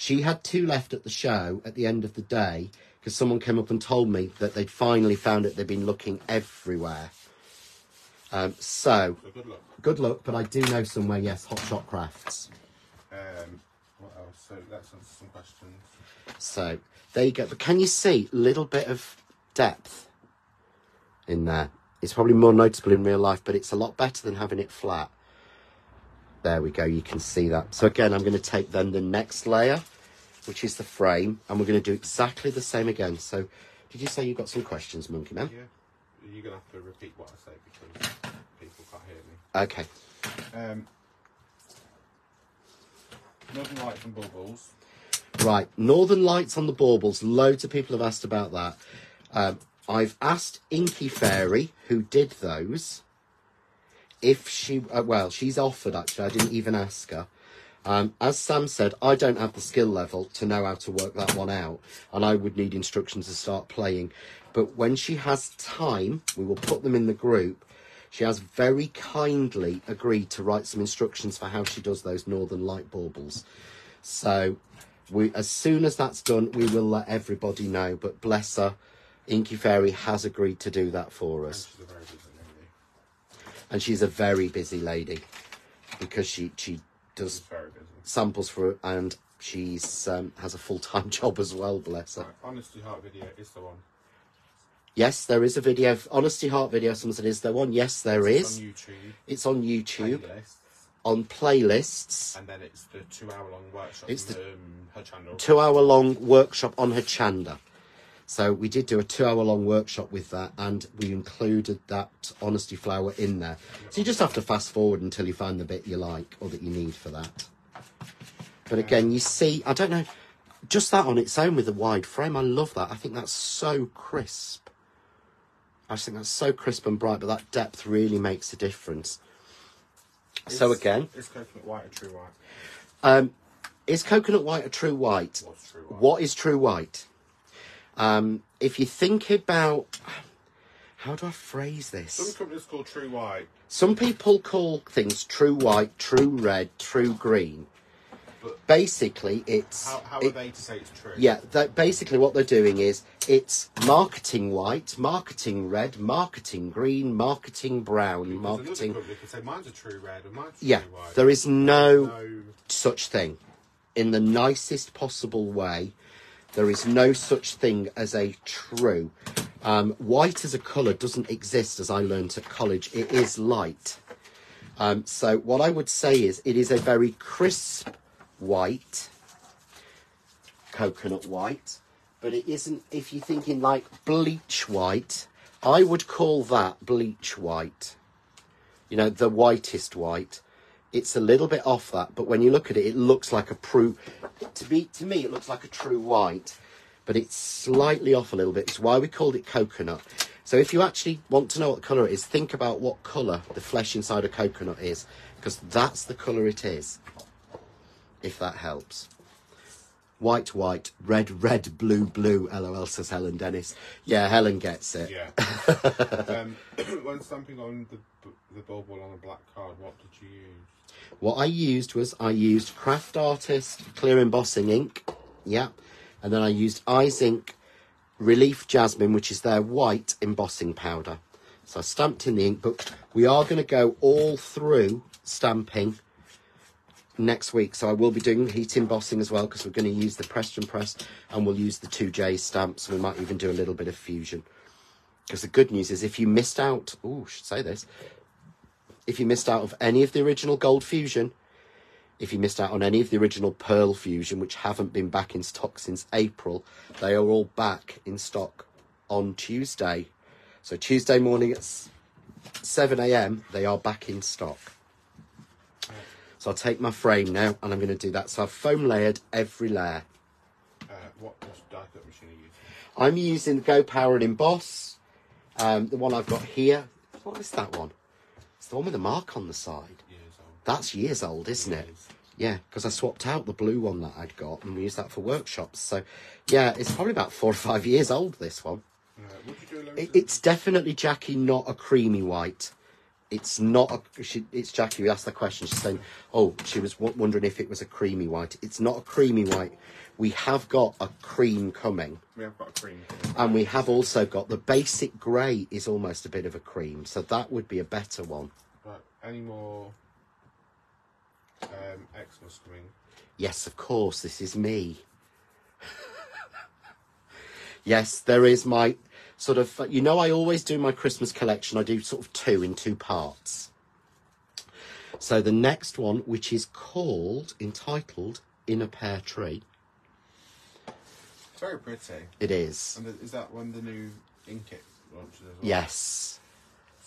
She had two left at the show at the end of the day because someone came up and told me that they'd finally found it. They'd been looking everywhere. Um, so So good luck. good luck, but I do know somewhere. Yes, Hot Shot Crafts. Um, what else? So let's answer some questions. So there you go. But can you see a little bit of depth in there? It's probably more noticeable in real life, but it's a lot better than having it flat. There we go. You can see that. So again, I'm going to take then the next layer, which is the frame, and we're going to do exactly the same again. So did you say you got some questions, Monkey Man? Yeah, you're gonna have to repeat what I say because people can't hear me. Okay. Um, Northern Lights and Baubles. Right, Northern Lights on the baubles. Loads of people have asked about that. Um, I've asked Inky Fairy, who did those, if she. Uh, well, she's offered actually. I didn't even ask her. Um, as Sam said, I don't have the skill level to know how to work that one out, and I would need instructions to start playing. But when she has time, we will put them in the group. She has very kindly agreed to write some instructions for how she does those Northern Light baubles. So, we as soon as that's done, we will let everybody know. But bless her, Inky Fairy has agreed to do that for And us, she's a very busy lady. and she's a very busy lady. because she she does samples for and she's um, has a full time job as well. Bless her. Honesty Heart video is the one. Yes, there is a video. Of Honesty Heart video. Someone said, "Is there one?" Yes, there It's is. on YouTube. It's on YouTube Playlists, on playlists. and then it's the two-hour-long workshop It's on the- um, her channel. Two hour long workshop on her chanda. So we did do a two hour long workshop with that, and we included that honesty flower in there. So you just have to fast forward until you find the bit you like or that you need for that. But again, you see, I don't know, just that on its own with a wide frame, I love that. I think that's so crisp. I just think that's so crisp and bright, but that depth really makes a difference. So again, is coconut white a true white? um, is coconut white a true white? What's true white? What is true white? Um, if you think about how do I phrase this? Some companies call true white, Some people call things true white, true red, true green. but Basically, it's how, how it- are they to say it's true? yeah. That basically what they're doing is it's marketing white, marketing red, marketing green, marketing brown, marketing. Company could say mine's a true red and mine's Yeah, true white. there is no no. such thing. In the nicest possible way, there is no such thing as a true. Um, white as a colour doesn't exist, as I learned at college. It is light. Um, so, what I would say is it is a very crisp white, coconut white, but it isn't, if you're thinking like bleach white, I would call that bleach white. You know, the whitest white it's a little bit off that, but when you look at it, it looks like a true. To be to me, it looks like a true white, but it's slightly off a little bit. It's why we called it coconut. So if you actually want to know what colour it is, think about what colour the flesh inside a coconut is, because that's the colour it is. If that helps. White, white, red, red, blue, blue. LOL says Helen Dennis. Yeah, Helen gets it. Yeah. um, when stamping on the the bubble on a black card, what did you use? What I used was I used Craft Artist Clear Embossing ink, yeah, and then I used Eyes Ink Relief Jasmine, which is their white embossing powder. So I stamped in the ink, but we are going to go all through stamping next week. So I will be doing heat embossing as well because we're going to use the Press to Impress and we'll use the 2J stamps. We might even do a little bit of fusion. Because the good news is if you missed out, oh, should say this, if you missed out of any of the original Gold Fusion, if you missed out on any of the original Pearl Fusion, which haven't been back in stock since April, they are all back in stock on Tuesday. So Tuesday morning at 7 a.m., they are back in stock. So I'll take my frame now and I'm going to do that. So I've foam layered every layer. Uh, what cut machine are you using? I'm using the Go Power and Emboss. Um, the one I've got here. What is that one? The one with the mark on the side. Years old. That's years old, isn't it? Yeah, because I swapped out the blue one that I'd got and we used that for workshops. So, yeah, it's probably about four or five years old, this one. Would you do It, it's definitely Jackie, not a creamy white. It's not a. She, it's Jackie who asked the question. She's saying, "Oh, she was w- wondering if it was a creamy white. It's not a creamy white. We have got a cream coming, we have got a cream. and we have also got the basic grey is almost a bit of a cream, so that would be a better one. Any more um, Xmas coming? Yes, of course, this is me. yes, there is my sort of. You know, I always do my Christmas collection. I do sort of two in two parts. So the next one, which is called, entitled In a Pear Tree, It's very pretty. it is. And is that when the new Inkit launches as well? Yes.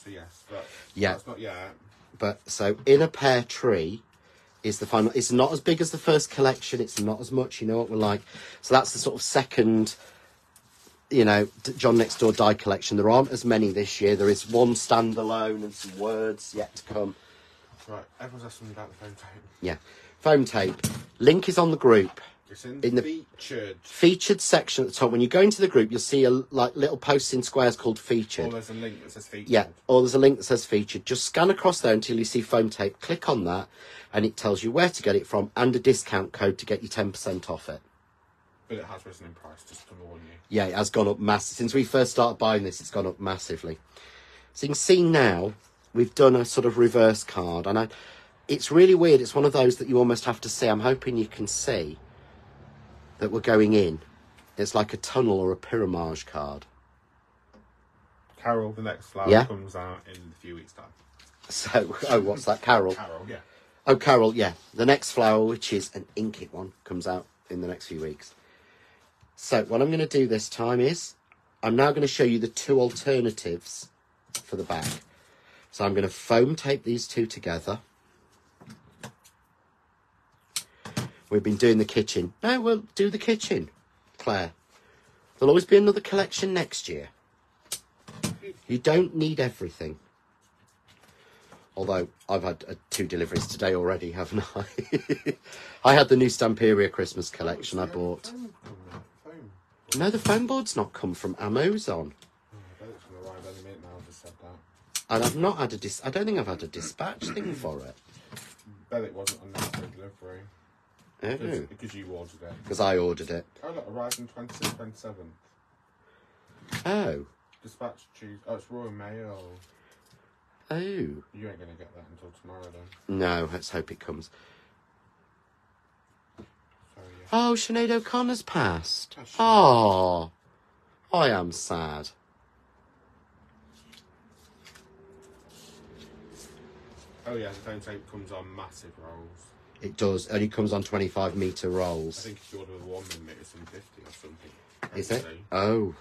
So yes, but Yeah. that's not yet. But so In a Pear Tree is the final. It's not as big as the first collection. It's not as much. You know what we're like. So that's the sort of second. You know, John Next Door die collection. There aren't as many this year. There is one standalone and some words yet to come. Right. Everyone's asking me about the phone tape. Yeah, foam tape. Link is on the group. In the- featured. Featured section at the top. When you go into the group, you'll see a like little posts in squares called featured. Or there's a link that says featured. Yeah, or there's a link that says featured. Just scan across there until you see foam tape. Click on that, and it tells you where to get it from and a discount code to get you ten percent off it. But it has risen in price, just to warn you. Yeah, it has gone up massive since we first started buying this. It's gone up massively. So you can see now we've done a sort of reverse card, and I, it's really weird. It's one of those that you almost have to see. I'm hoping you can see that we're going in. It's like a tunnel or a pyramage card. Carol, the next flower Yeah. comes out in a few weeks' time. So, oh, what's that, Carol? Carol, yeah. Oh, Carol, yeah. The next flower, which is an inky one, comes out in the next few weeks. So, what I'm going to do this time is I'm now going to show you the two alternatives for the back. So, I'm going to foam tape these two together. We've been doing the kitchen. No, we'll do the kitchen, Claire. There'll always be another collection next year. You don't need everything. Although I've had uh, two deliveries today already, haven't I? I had the new Stamperia Christmas collection I bought. No, the phone board's not come from Amazon. And I've not had a dis- I don't think I've had a dispatch thing for it. bet it wasn't on delivery. Because, Oh, because you ordered it. because I ordered it. Oh, look, arrived on 26th, 27th. Oh, Dispatch Tuesday. Oh, it's Royal Mail. oh. You ain't going to get that until tomorrow then. No, let's hope it comes. So, yeah. Oh, Sinead O'Connor's passed. She? Oh, I am sad. Oh, yeah, the phone tape comes on massive rolls. It does. Only comes on 25 metre rolls. I think if you order the one minute, it's in 50 or something. Is it? Oh.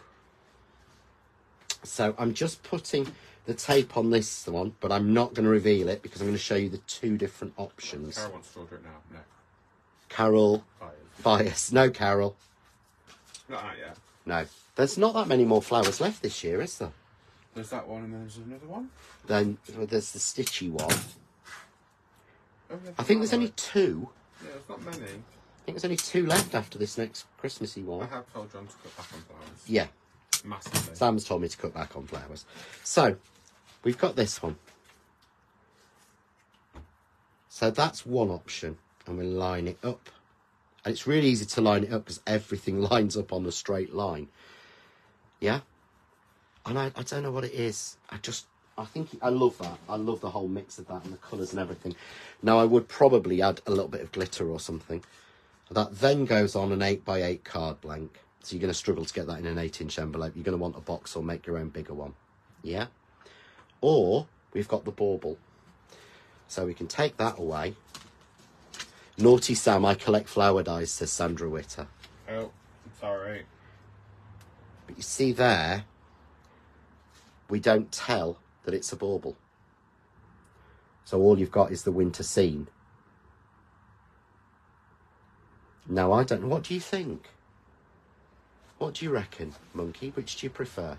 So I'm just putting the tape on this one, but I'm not going to reveal it because I'm going to show you the two different options. Carol wants to order it now. No. Carol, Fires. bias. No, Carol. Not out yet. No. There's not that many more flowers left this year, is there? There's that one and then there's another one. Then well, there's the stitchy one. I think there's only two. Yeah, there's not many. I think there's only two left after this next Christmassy one. I one. have told John to cut back on flowers. Yeah, Massively. Sam's told me to cut back on flowers. So, we've got this one. So that's one option, and we line it up. And it's really easy to line it up because everything lines up on the straight line. Yeah? And I, I don't know what it is. I just, I think, I love that. I love the whole mix of that and the colours and everything. Now, I would probably add a little bit of glitter or something. That then goes on an 8x8 card blank. So you're going to struggle to get that in an 8 inch envelope. You're going to want a box or make your own bigger one. Yeah? Or we've got the bauble. So we can take that away. Naughty Sam, I collect flower dies, says Sandra Witter. Oh, sorry. But you see there, we don't tell that it's a bauble. So all you've got is the winter scene. Now I don't know. What do you think? What do you reckon, Monkey? Which do you prefer?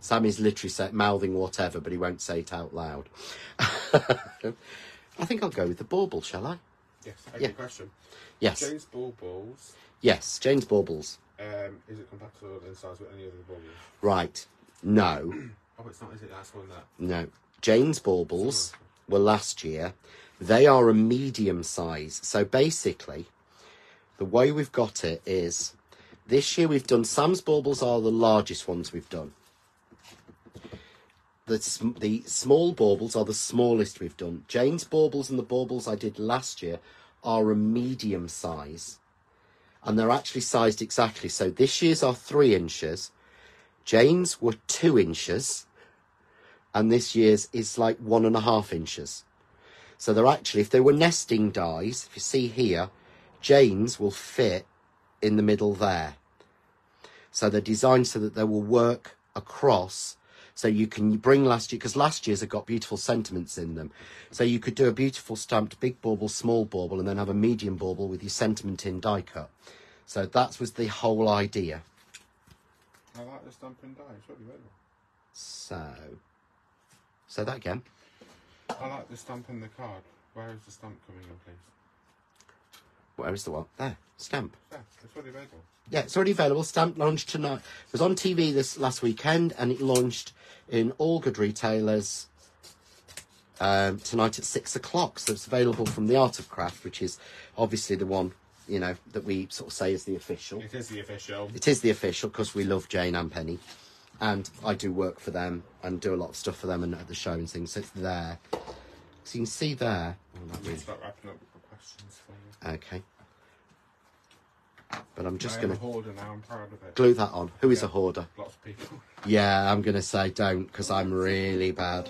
Sammy's literally say, mouthing whatever, but he won't say it out loud. I think I'll go with the bauble, shall I? Yes, Yeah. question. Yes. Jane's Baubles, Yes, Jane's Baubles. um, is it compatible in size with any other baubles? Right. No. Oh, it's not, is it? That's one that. No. Jane's baubles were last year. They are a medium size. So basically, the way we've got it is this year we've done Sam's baubles are the largest ones we've done. The, sm- the small baubles are the smallest we've done. Jane's baubles and the baubles I did last year are a medium size. And they're actually sized exactly. So this year's are three inches. Jane's were two inches and this year's is like one and a half inches. So they're actually, if they were nesting dies, if you see here, Jane's will fit in the middle there. So they're designed so that they will work across. So you can bring last year, because last year's have got beautiful sentiments in them. So you could do a beautiful stamped big bauble, small bauble, and then have a medium bauble with your sentiment in die cut. So that was the whole idea. I like the stamping die. It's really good. So, say that again. I like the stamp in the card. Where is the stamp coming in, please? Where is the one? There, stamp. Yeah, it's really available. Yeah, it's already available. Stamp launched tonight. It was on TV this last weekend, and it launched in all good retailers um, tonight at six o'clock. So it's available from the Art of Craft, which is obviously the one you know that we sort of say is the official. It is the official. It is the official because we love Jane and Penny, and I do work for them and do a lot of stuff for them and at the show and things. So it's there. So you can see there. Oh, that I'm really- start wrapping up with the questions for you. Okay. But I'm just going to a hoarder now. I'm proud of it. glue that on. Who is a hoarder? Lots of people. Yeah, I'm going to say don't because I'm really bad.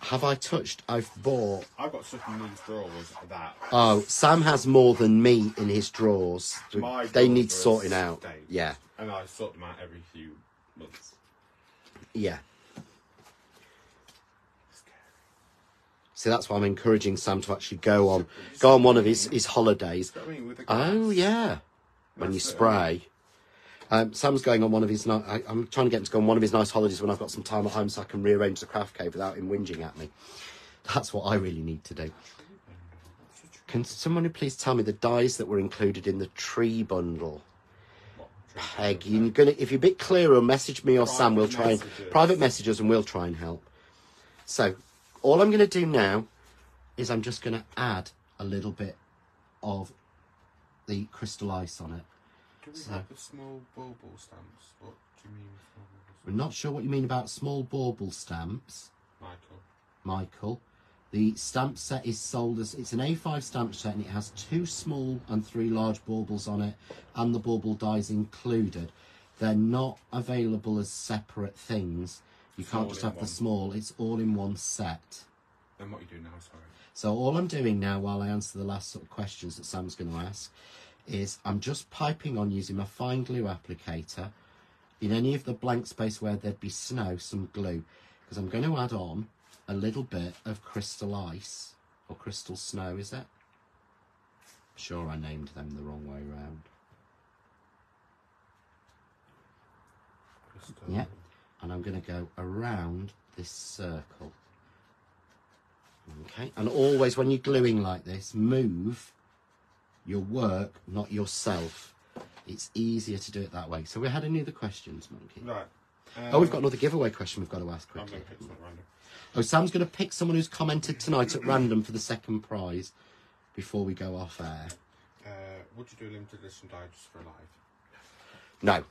Have I touched? I've bought. I've got stuff in these drawers that. Oh, Sam has more than me in his drawers. My they drawers need sorting out. Yeah, And I sort them out every few months. yeah. See, that's why I'm encouraging Sam to actually go on, go on one of his, his holidays. Do you know what I mean? With the Oh yeah, when you That's spray. Um, Sam's going on one of his. Ni- I, I'm trying to get him to go on one of his nice holidays when I've got some time at home, so I can rearrange the craft cave without him whinging at me. That's what I really need to do. Can someone please tell me the dies that were included in the tree bundle? Peg, you're gonna if you're a bit clearer, message me or Sam. We'll Private try and private messages and we'll try and help. So, all I'm going to do now is I'm just going to add a little bit of the crystal ice on it. Do we So- have the small bauble stamps? What do you mean with small bauble We're not sure what you mean about small bauble stamps, stamps? Michael. Michael. The stamp set is sold as it's an A5 stamp set and it has two small and three large baubles on it and the bauble dies included. They're not available as separate things. You It's can't just have the small, it's all in one set. Then what you do now, sorry. So all I'm doing now while I answer the last sort of questions that Sam's going to ask is I'm just piping on using my fine glue applicator in any of the blank space where there'd be snow, some glue, because I'm going to add on a little bit of crystal ice or crystal snow, is it? Sure, I named them the wrong way round. Crystal. Yeah. And I'm going to go around this circle. Okay, and always when you're gluing like this, move your work, not yourself. It's easier to do it that way. So we had any other questions, Monkey? Right. Oh, we've um, got another giveaway question we've got to ask quickly. going to pick something random. Oh, Sam's going to pick someone who's commented tonight at random for the second prize before we go off air. Uh, would you do a limited edition die just for live? No.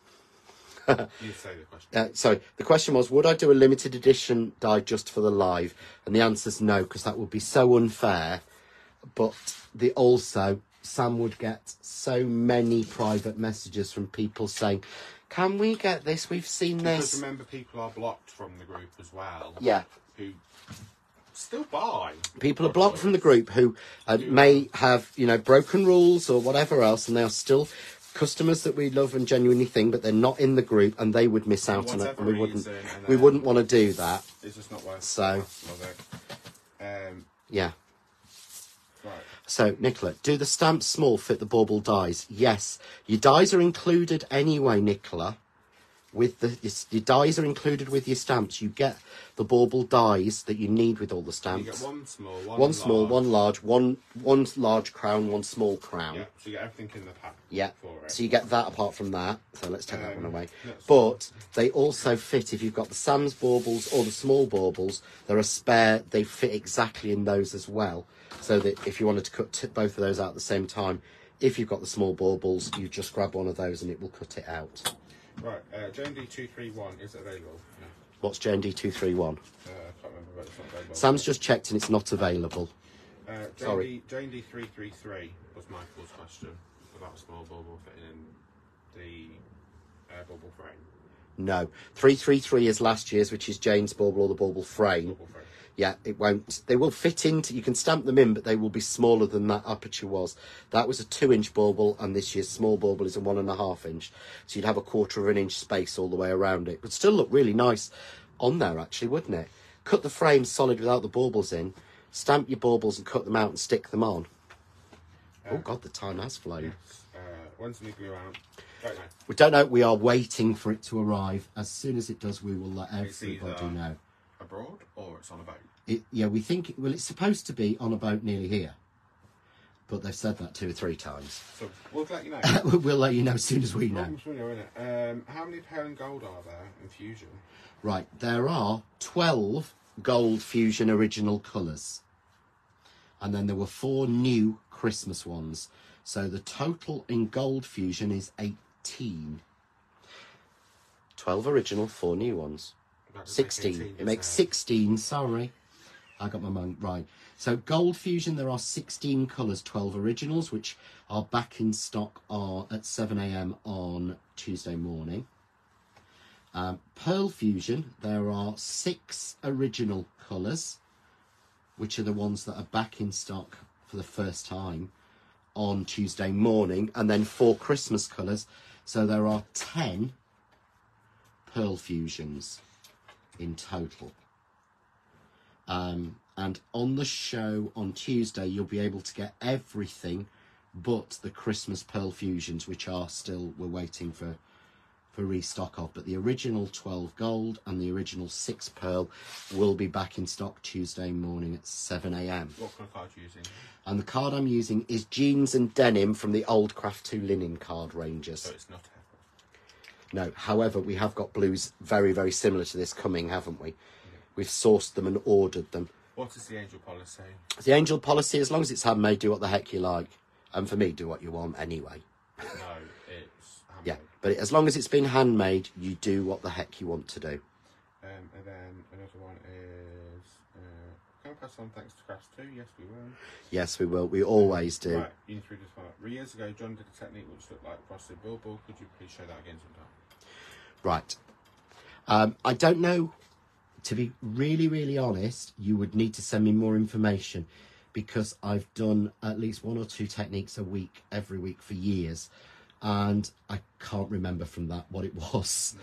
You say the question. Uh, so the question was, would I do a limited edition die just for the live? And the answer's no, because that would be so unfair. But the also, Sam would get so many private messages from people saying, "Can we get this? We've seen Because this." remember, people are blocked from the group as well. Yeah, Who still buy. people are blocked from the group who uh, may have, you know, broken rules or whatever else, and they are still customers that we love and genuinely think, but they're not in the group, and they would miss out on it, and we wouldn't. reason, and We then- wouldn't want to do that. It's just not worth So- it. Um, Yeah. So, Nicola, do the stamps small fit the bauble dies? Yes. Your dies are included anyway, Nicola. With the your, your dies are included with your stamps. You get the bauble dies that you need with all the stamps. You get one small, one, one small, large. one large, one one large crown, one small crown. Yeah, so you get everything in the pack. Yeah. For it. So you get that apart from that. So let's take that Um, one away. But they also fit if you've got the Sam's baubles or the small baubles. There are spare. They fit exactly in those as well. So that if you wanted to cut both of those out at the same time, if you've got the small baubles, you just grab one of those and it will cut it out. Right, uh, JND two three one is it available? No. What's JND two three one? Uh, I can't remember, but it's not available. Sam's just checked and it's not available. Uh, Sorry. JND, JND three three three was Michael's question about a small bubble fitting in the uh, bubble frame. No, three three three is last year's, which is Jane's bauble or the bauble frame. Bubble frame. Yeah, it won't. They will fit into. You can stamp them in, but they will be smaller than that aperture was. That was a two-inch bauble, and this year's small bauble is a one and a half inch. So you'd have a quarter of an inch space all the way around it. Would still look really nice on there, actually, wouldn't it? Cut the frame solid without the baubles in. Stamp your baubles and cut them out and stick them on. Oh God, the time has flown. Uh, when's the out? Don't. We don't know. We are waiting for it to arrive. As soon as it does, we will let everybody know. Abroad or it's on a boat. It, yeah, we think. Well, it's supposed to be on a boat nearly here, but they've said that two or three times. So we'll let you know. we'll let you know as soon as we know. Um, how many and gold are there in Fusion? Right, there are twelve gold fusion original colours, and then there were four new Christmas ones. So the total in gold fusion is eighteen. Twelve original, four new ones. That would 16. 18, It makes 16, sorry. I got my mind right. So Gold Fusion, there are 16 colours, 12 originals, which are back in stock are at 7 a.m. on Tuesday morning. Um, Pearl Fusion, there are six original colours, which are the ones that are back in stock for the first time on Tuesday morning, and then four Christmas colours. So there are 10 Pearl Fusions in total. Um, and on the show on Tuesday, you'll be able to get everything but the Christmas Pearl Fusions, which are still, we're waiting for for restock of. But the original 12 gold and the original 6 pearl will be back in stock Tuesday morning at 7 a.m. What kind of card are you using? And the card I'm using is Jeans and Denim from the old Craft 2 linen card ranges. So it's not No, however, we have got blues very, very similar to this coming, haven't we? We've sourced them and ordered them. What is the angel policy? The angel policy, as long as it's handmade, do what the heck you like. And for me, do what you want anyway. No, it's handmade. Yeah, but as long as it's been handmade, you do what the heck you want to do. Um, and then another one is uh, can I pass on thanks to Crafts too? Yes, we will. Yes, we will. We always do. Right, you need to read this. Three years ago, John did a technique which looked like frosted billboard. Could you please show that again sometime? Right. Um, I don't know. To be really, really honest, you would need to send me more information because I've done at least one or two techniques a week, every week for years, and I can't remember from that what it was.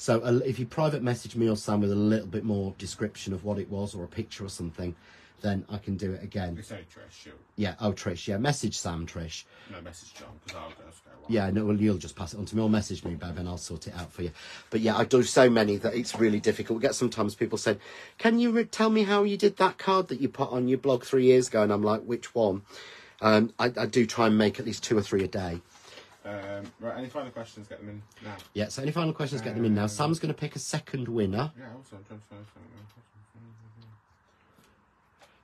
So uh, if you private message me or Sam with a little bit more description of what it was or a picture or something, then I can do it again. It's only Trish. She'll Yeah. Oh, Trish. Yeah. Message Sam, Trish. no message John because I'll go go. on. Yeah, no, well, you'll just pass it on to me or message me, Bev, and I'll sort it out for you. But yeah, I do so many that it's really difficult. We get sometimes people saying, Can you re- tell me how you did that card that you put on your blog three years ago? And I'm like, Which one? Um, I, I do try and make at least two or three a day. Um, right. Any final questions? Get them in now. Yeah, so any final questions, get them in now. Sam's going to pick a second winner. Yeah. Also, I'm trying to find something.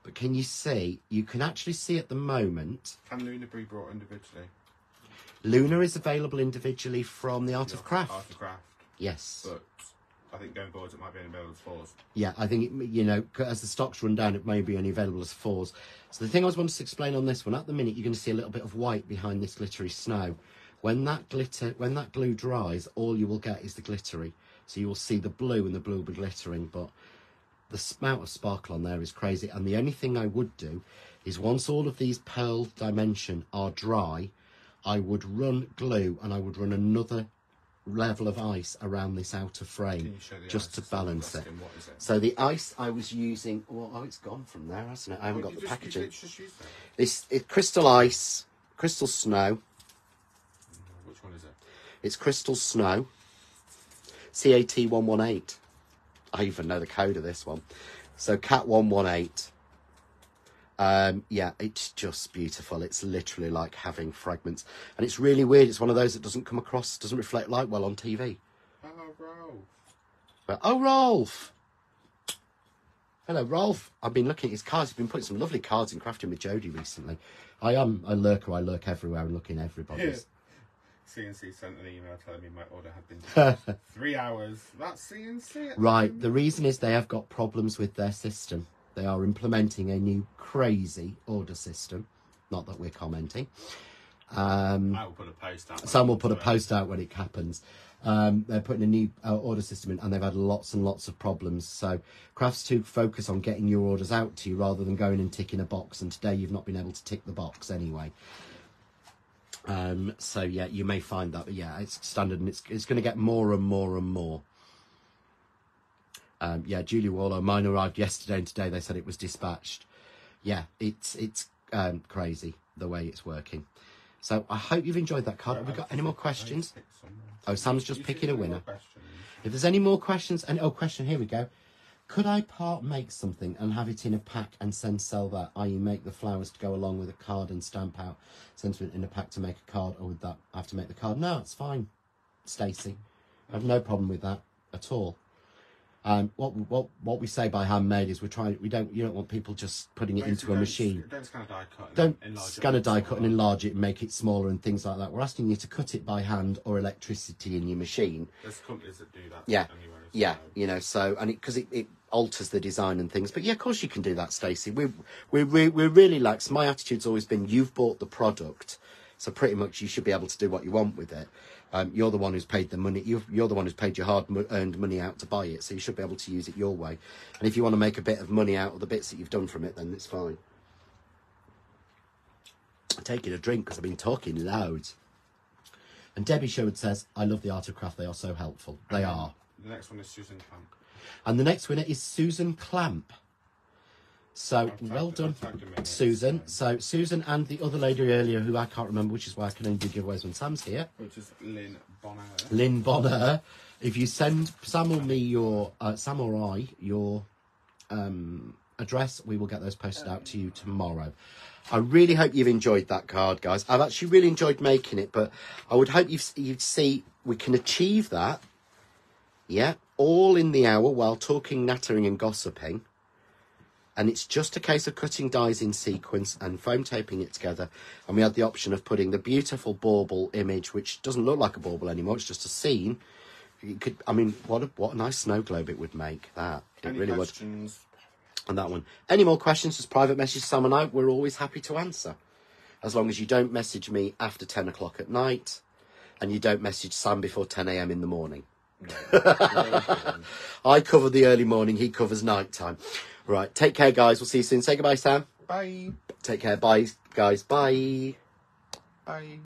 But can you see? You can actually see at the moment, Can Luna be brought individually? Luna is available individually from the Art of Craft. Art of Craft. Yes. But I think going forward, it might be available as fours. Yeah, I think, it, you know, as the stocks run down, it may be only available as fours. So the thing I was wanting to explain on this one, at the minute, you're going to see a little bit of white behind this glittery snow. When that glitter, when that glue dries, all you will get is the glittery. So you will see the blue and the blue will be glittering, but the amount of sparkle on there is crazy. And the only thing I would do is once all of these pearl dimension are dry, I would run glue and I would run another level of ice around this outer frame you show the just to balance it. question, What is it? So the ice I was using, well, oh, it's gone from there, hasn't it? I haven't Well, got the just- packaging. Just use that. This it crystal ice, crystal snow. Which one is it? It's crystal snow. CAT one one eight. I even know the code of this one. So cat one one eight. Um, yeah, it's just beautiful. It's literally like having fragments, and it's really weird. It's one of those that doesn't come across, doesn't reflect light well on TV. Oh, Rolf. But, oh, Rolf! Hello, Rolf. I've been looking at his cards. He's been putting some lovely cards in crafting with Jodie recently. I am a lurker. I lurk everywhere and look in everybody's. C&C sent an email telling me my order had been three hours. That's C&C. right. the The reason is they have got problems with their system. They are implementing a new crazy order system. Not that we're commenting. Um, I will put a post out. Sam will put a post out when it happens. Um, they're putting a new uh, order system in, and they've had lots and lots of problems. So, Crafts to focus on getting your orders out to you rather than going and ticking a box. And today you've not been able to tick the box anyway. Um, so yeah, you may find that, but yeah, it's standard, and it's it's going to get more and more and more. Um, yeah, Julie Waller, mine arrived yesterday, and today they said it was dispatched. Yeah, it's it's um, crazy the way it's working. So I hope you've enjoyed that card. Have we got any more questions? Oh, Sam's just picking a winner. If there's any more questions, and oh, question, here we go. Could I part make something and have it in a pack and send sell that, i.e., make the flowers to go along with a card and stamp out sentiment in a pack to make a card, or would that have to make the card? No, it's fine, Stacy. I have no problem with that at all. Um, what what what we say by handmade is we're trying. We don't. You don't want people just putting it into a machine Don't scan a die cut. and don't enlarge it scan a die cut and enlarge it and make it smaller and things like that. We're asking you to cut it by hand or electricity in your machine. There's companies that do that. Yeah. Yeah, so- you know, so and because it, it, alters the design and things. But yeah, of course you can do that, Stacey. We we we we're really lax. My attitude's always been you've bought the product, so pretty much you should be able to do what you want with it. Um, you're the one who's paid the money. You've, you're the one who's paid your hard earned money out to buy it, so you should be able to use it your way. And if you want to make a bit of money out of the bits that you've done from it, then it's fine. I'm taking a drink because I've been talking loads. And Debbie Sherwood says, "I love the art of craft. They are so helpful. They are." The next one is Susan Camp. And the next winner is Susan Clamp. So well done, tagged him in it, Susan. so- Susan and the other lady earlier, who I can't remember, which is why I can only do giveaways when Sam's here. Which is Lynn Bonner. Lynn Bonner. If you send Sam or me your uh, Sam or I your um, address, we will get those posted out to you tomorrow. I really hope you've enjoyed that card, guys. I've actually really enjoyed making it, but I would hope you've, you'd see we can achieve that. Yeah, all in the hour while talking, nattering, and gossiping. And it's just a case of cutting dies in sequence and foam taping it together. And we had the option of putting the beautiful bauble image, which doesn't look like a bauble anymore. It's just a scene. You could, I mean, what a what a nice snow globe it would make. That it Any really would questions? on that one. Any more questions? Just private message Sam and I. We're always happy to answer, as long as you don't message me after ten o'clock at night, and you don't message Sam before ten a.m. in the morning. I cover the early morning. He covers night time. Right. Take care, guys. We'll see you soon. Say goodbye, Sam. Bye. Take care. Bye, guys. Bye. Bye.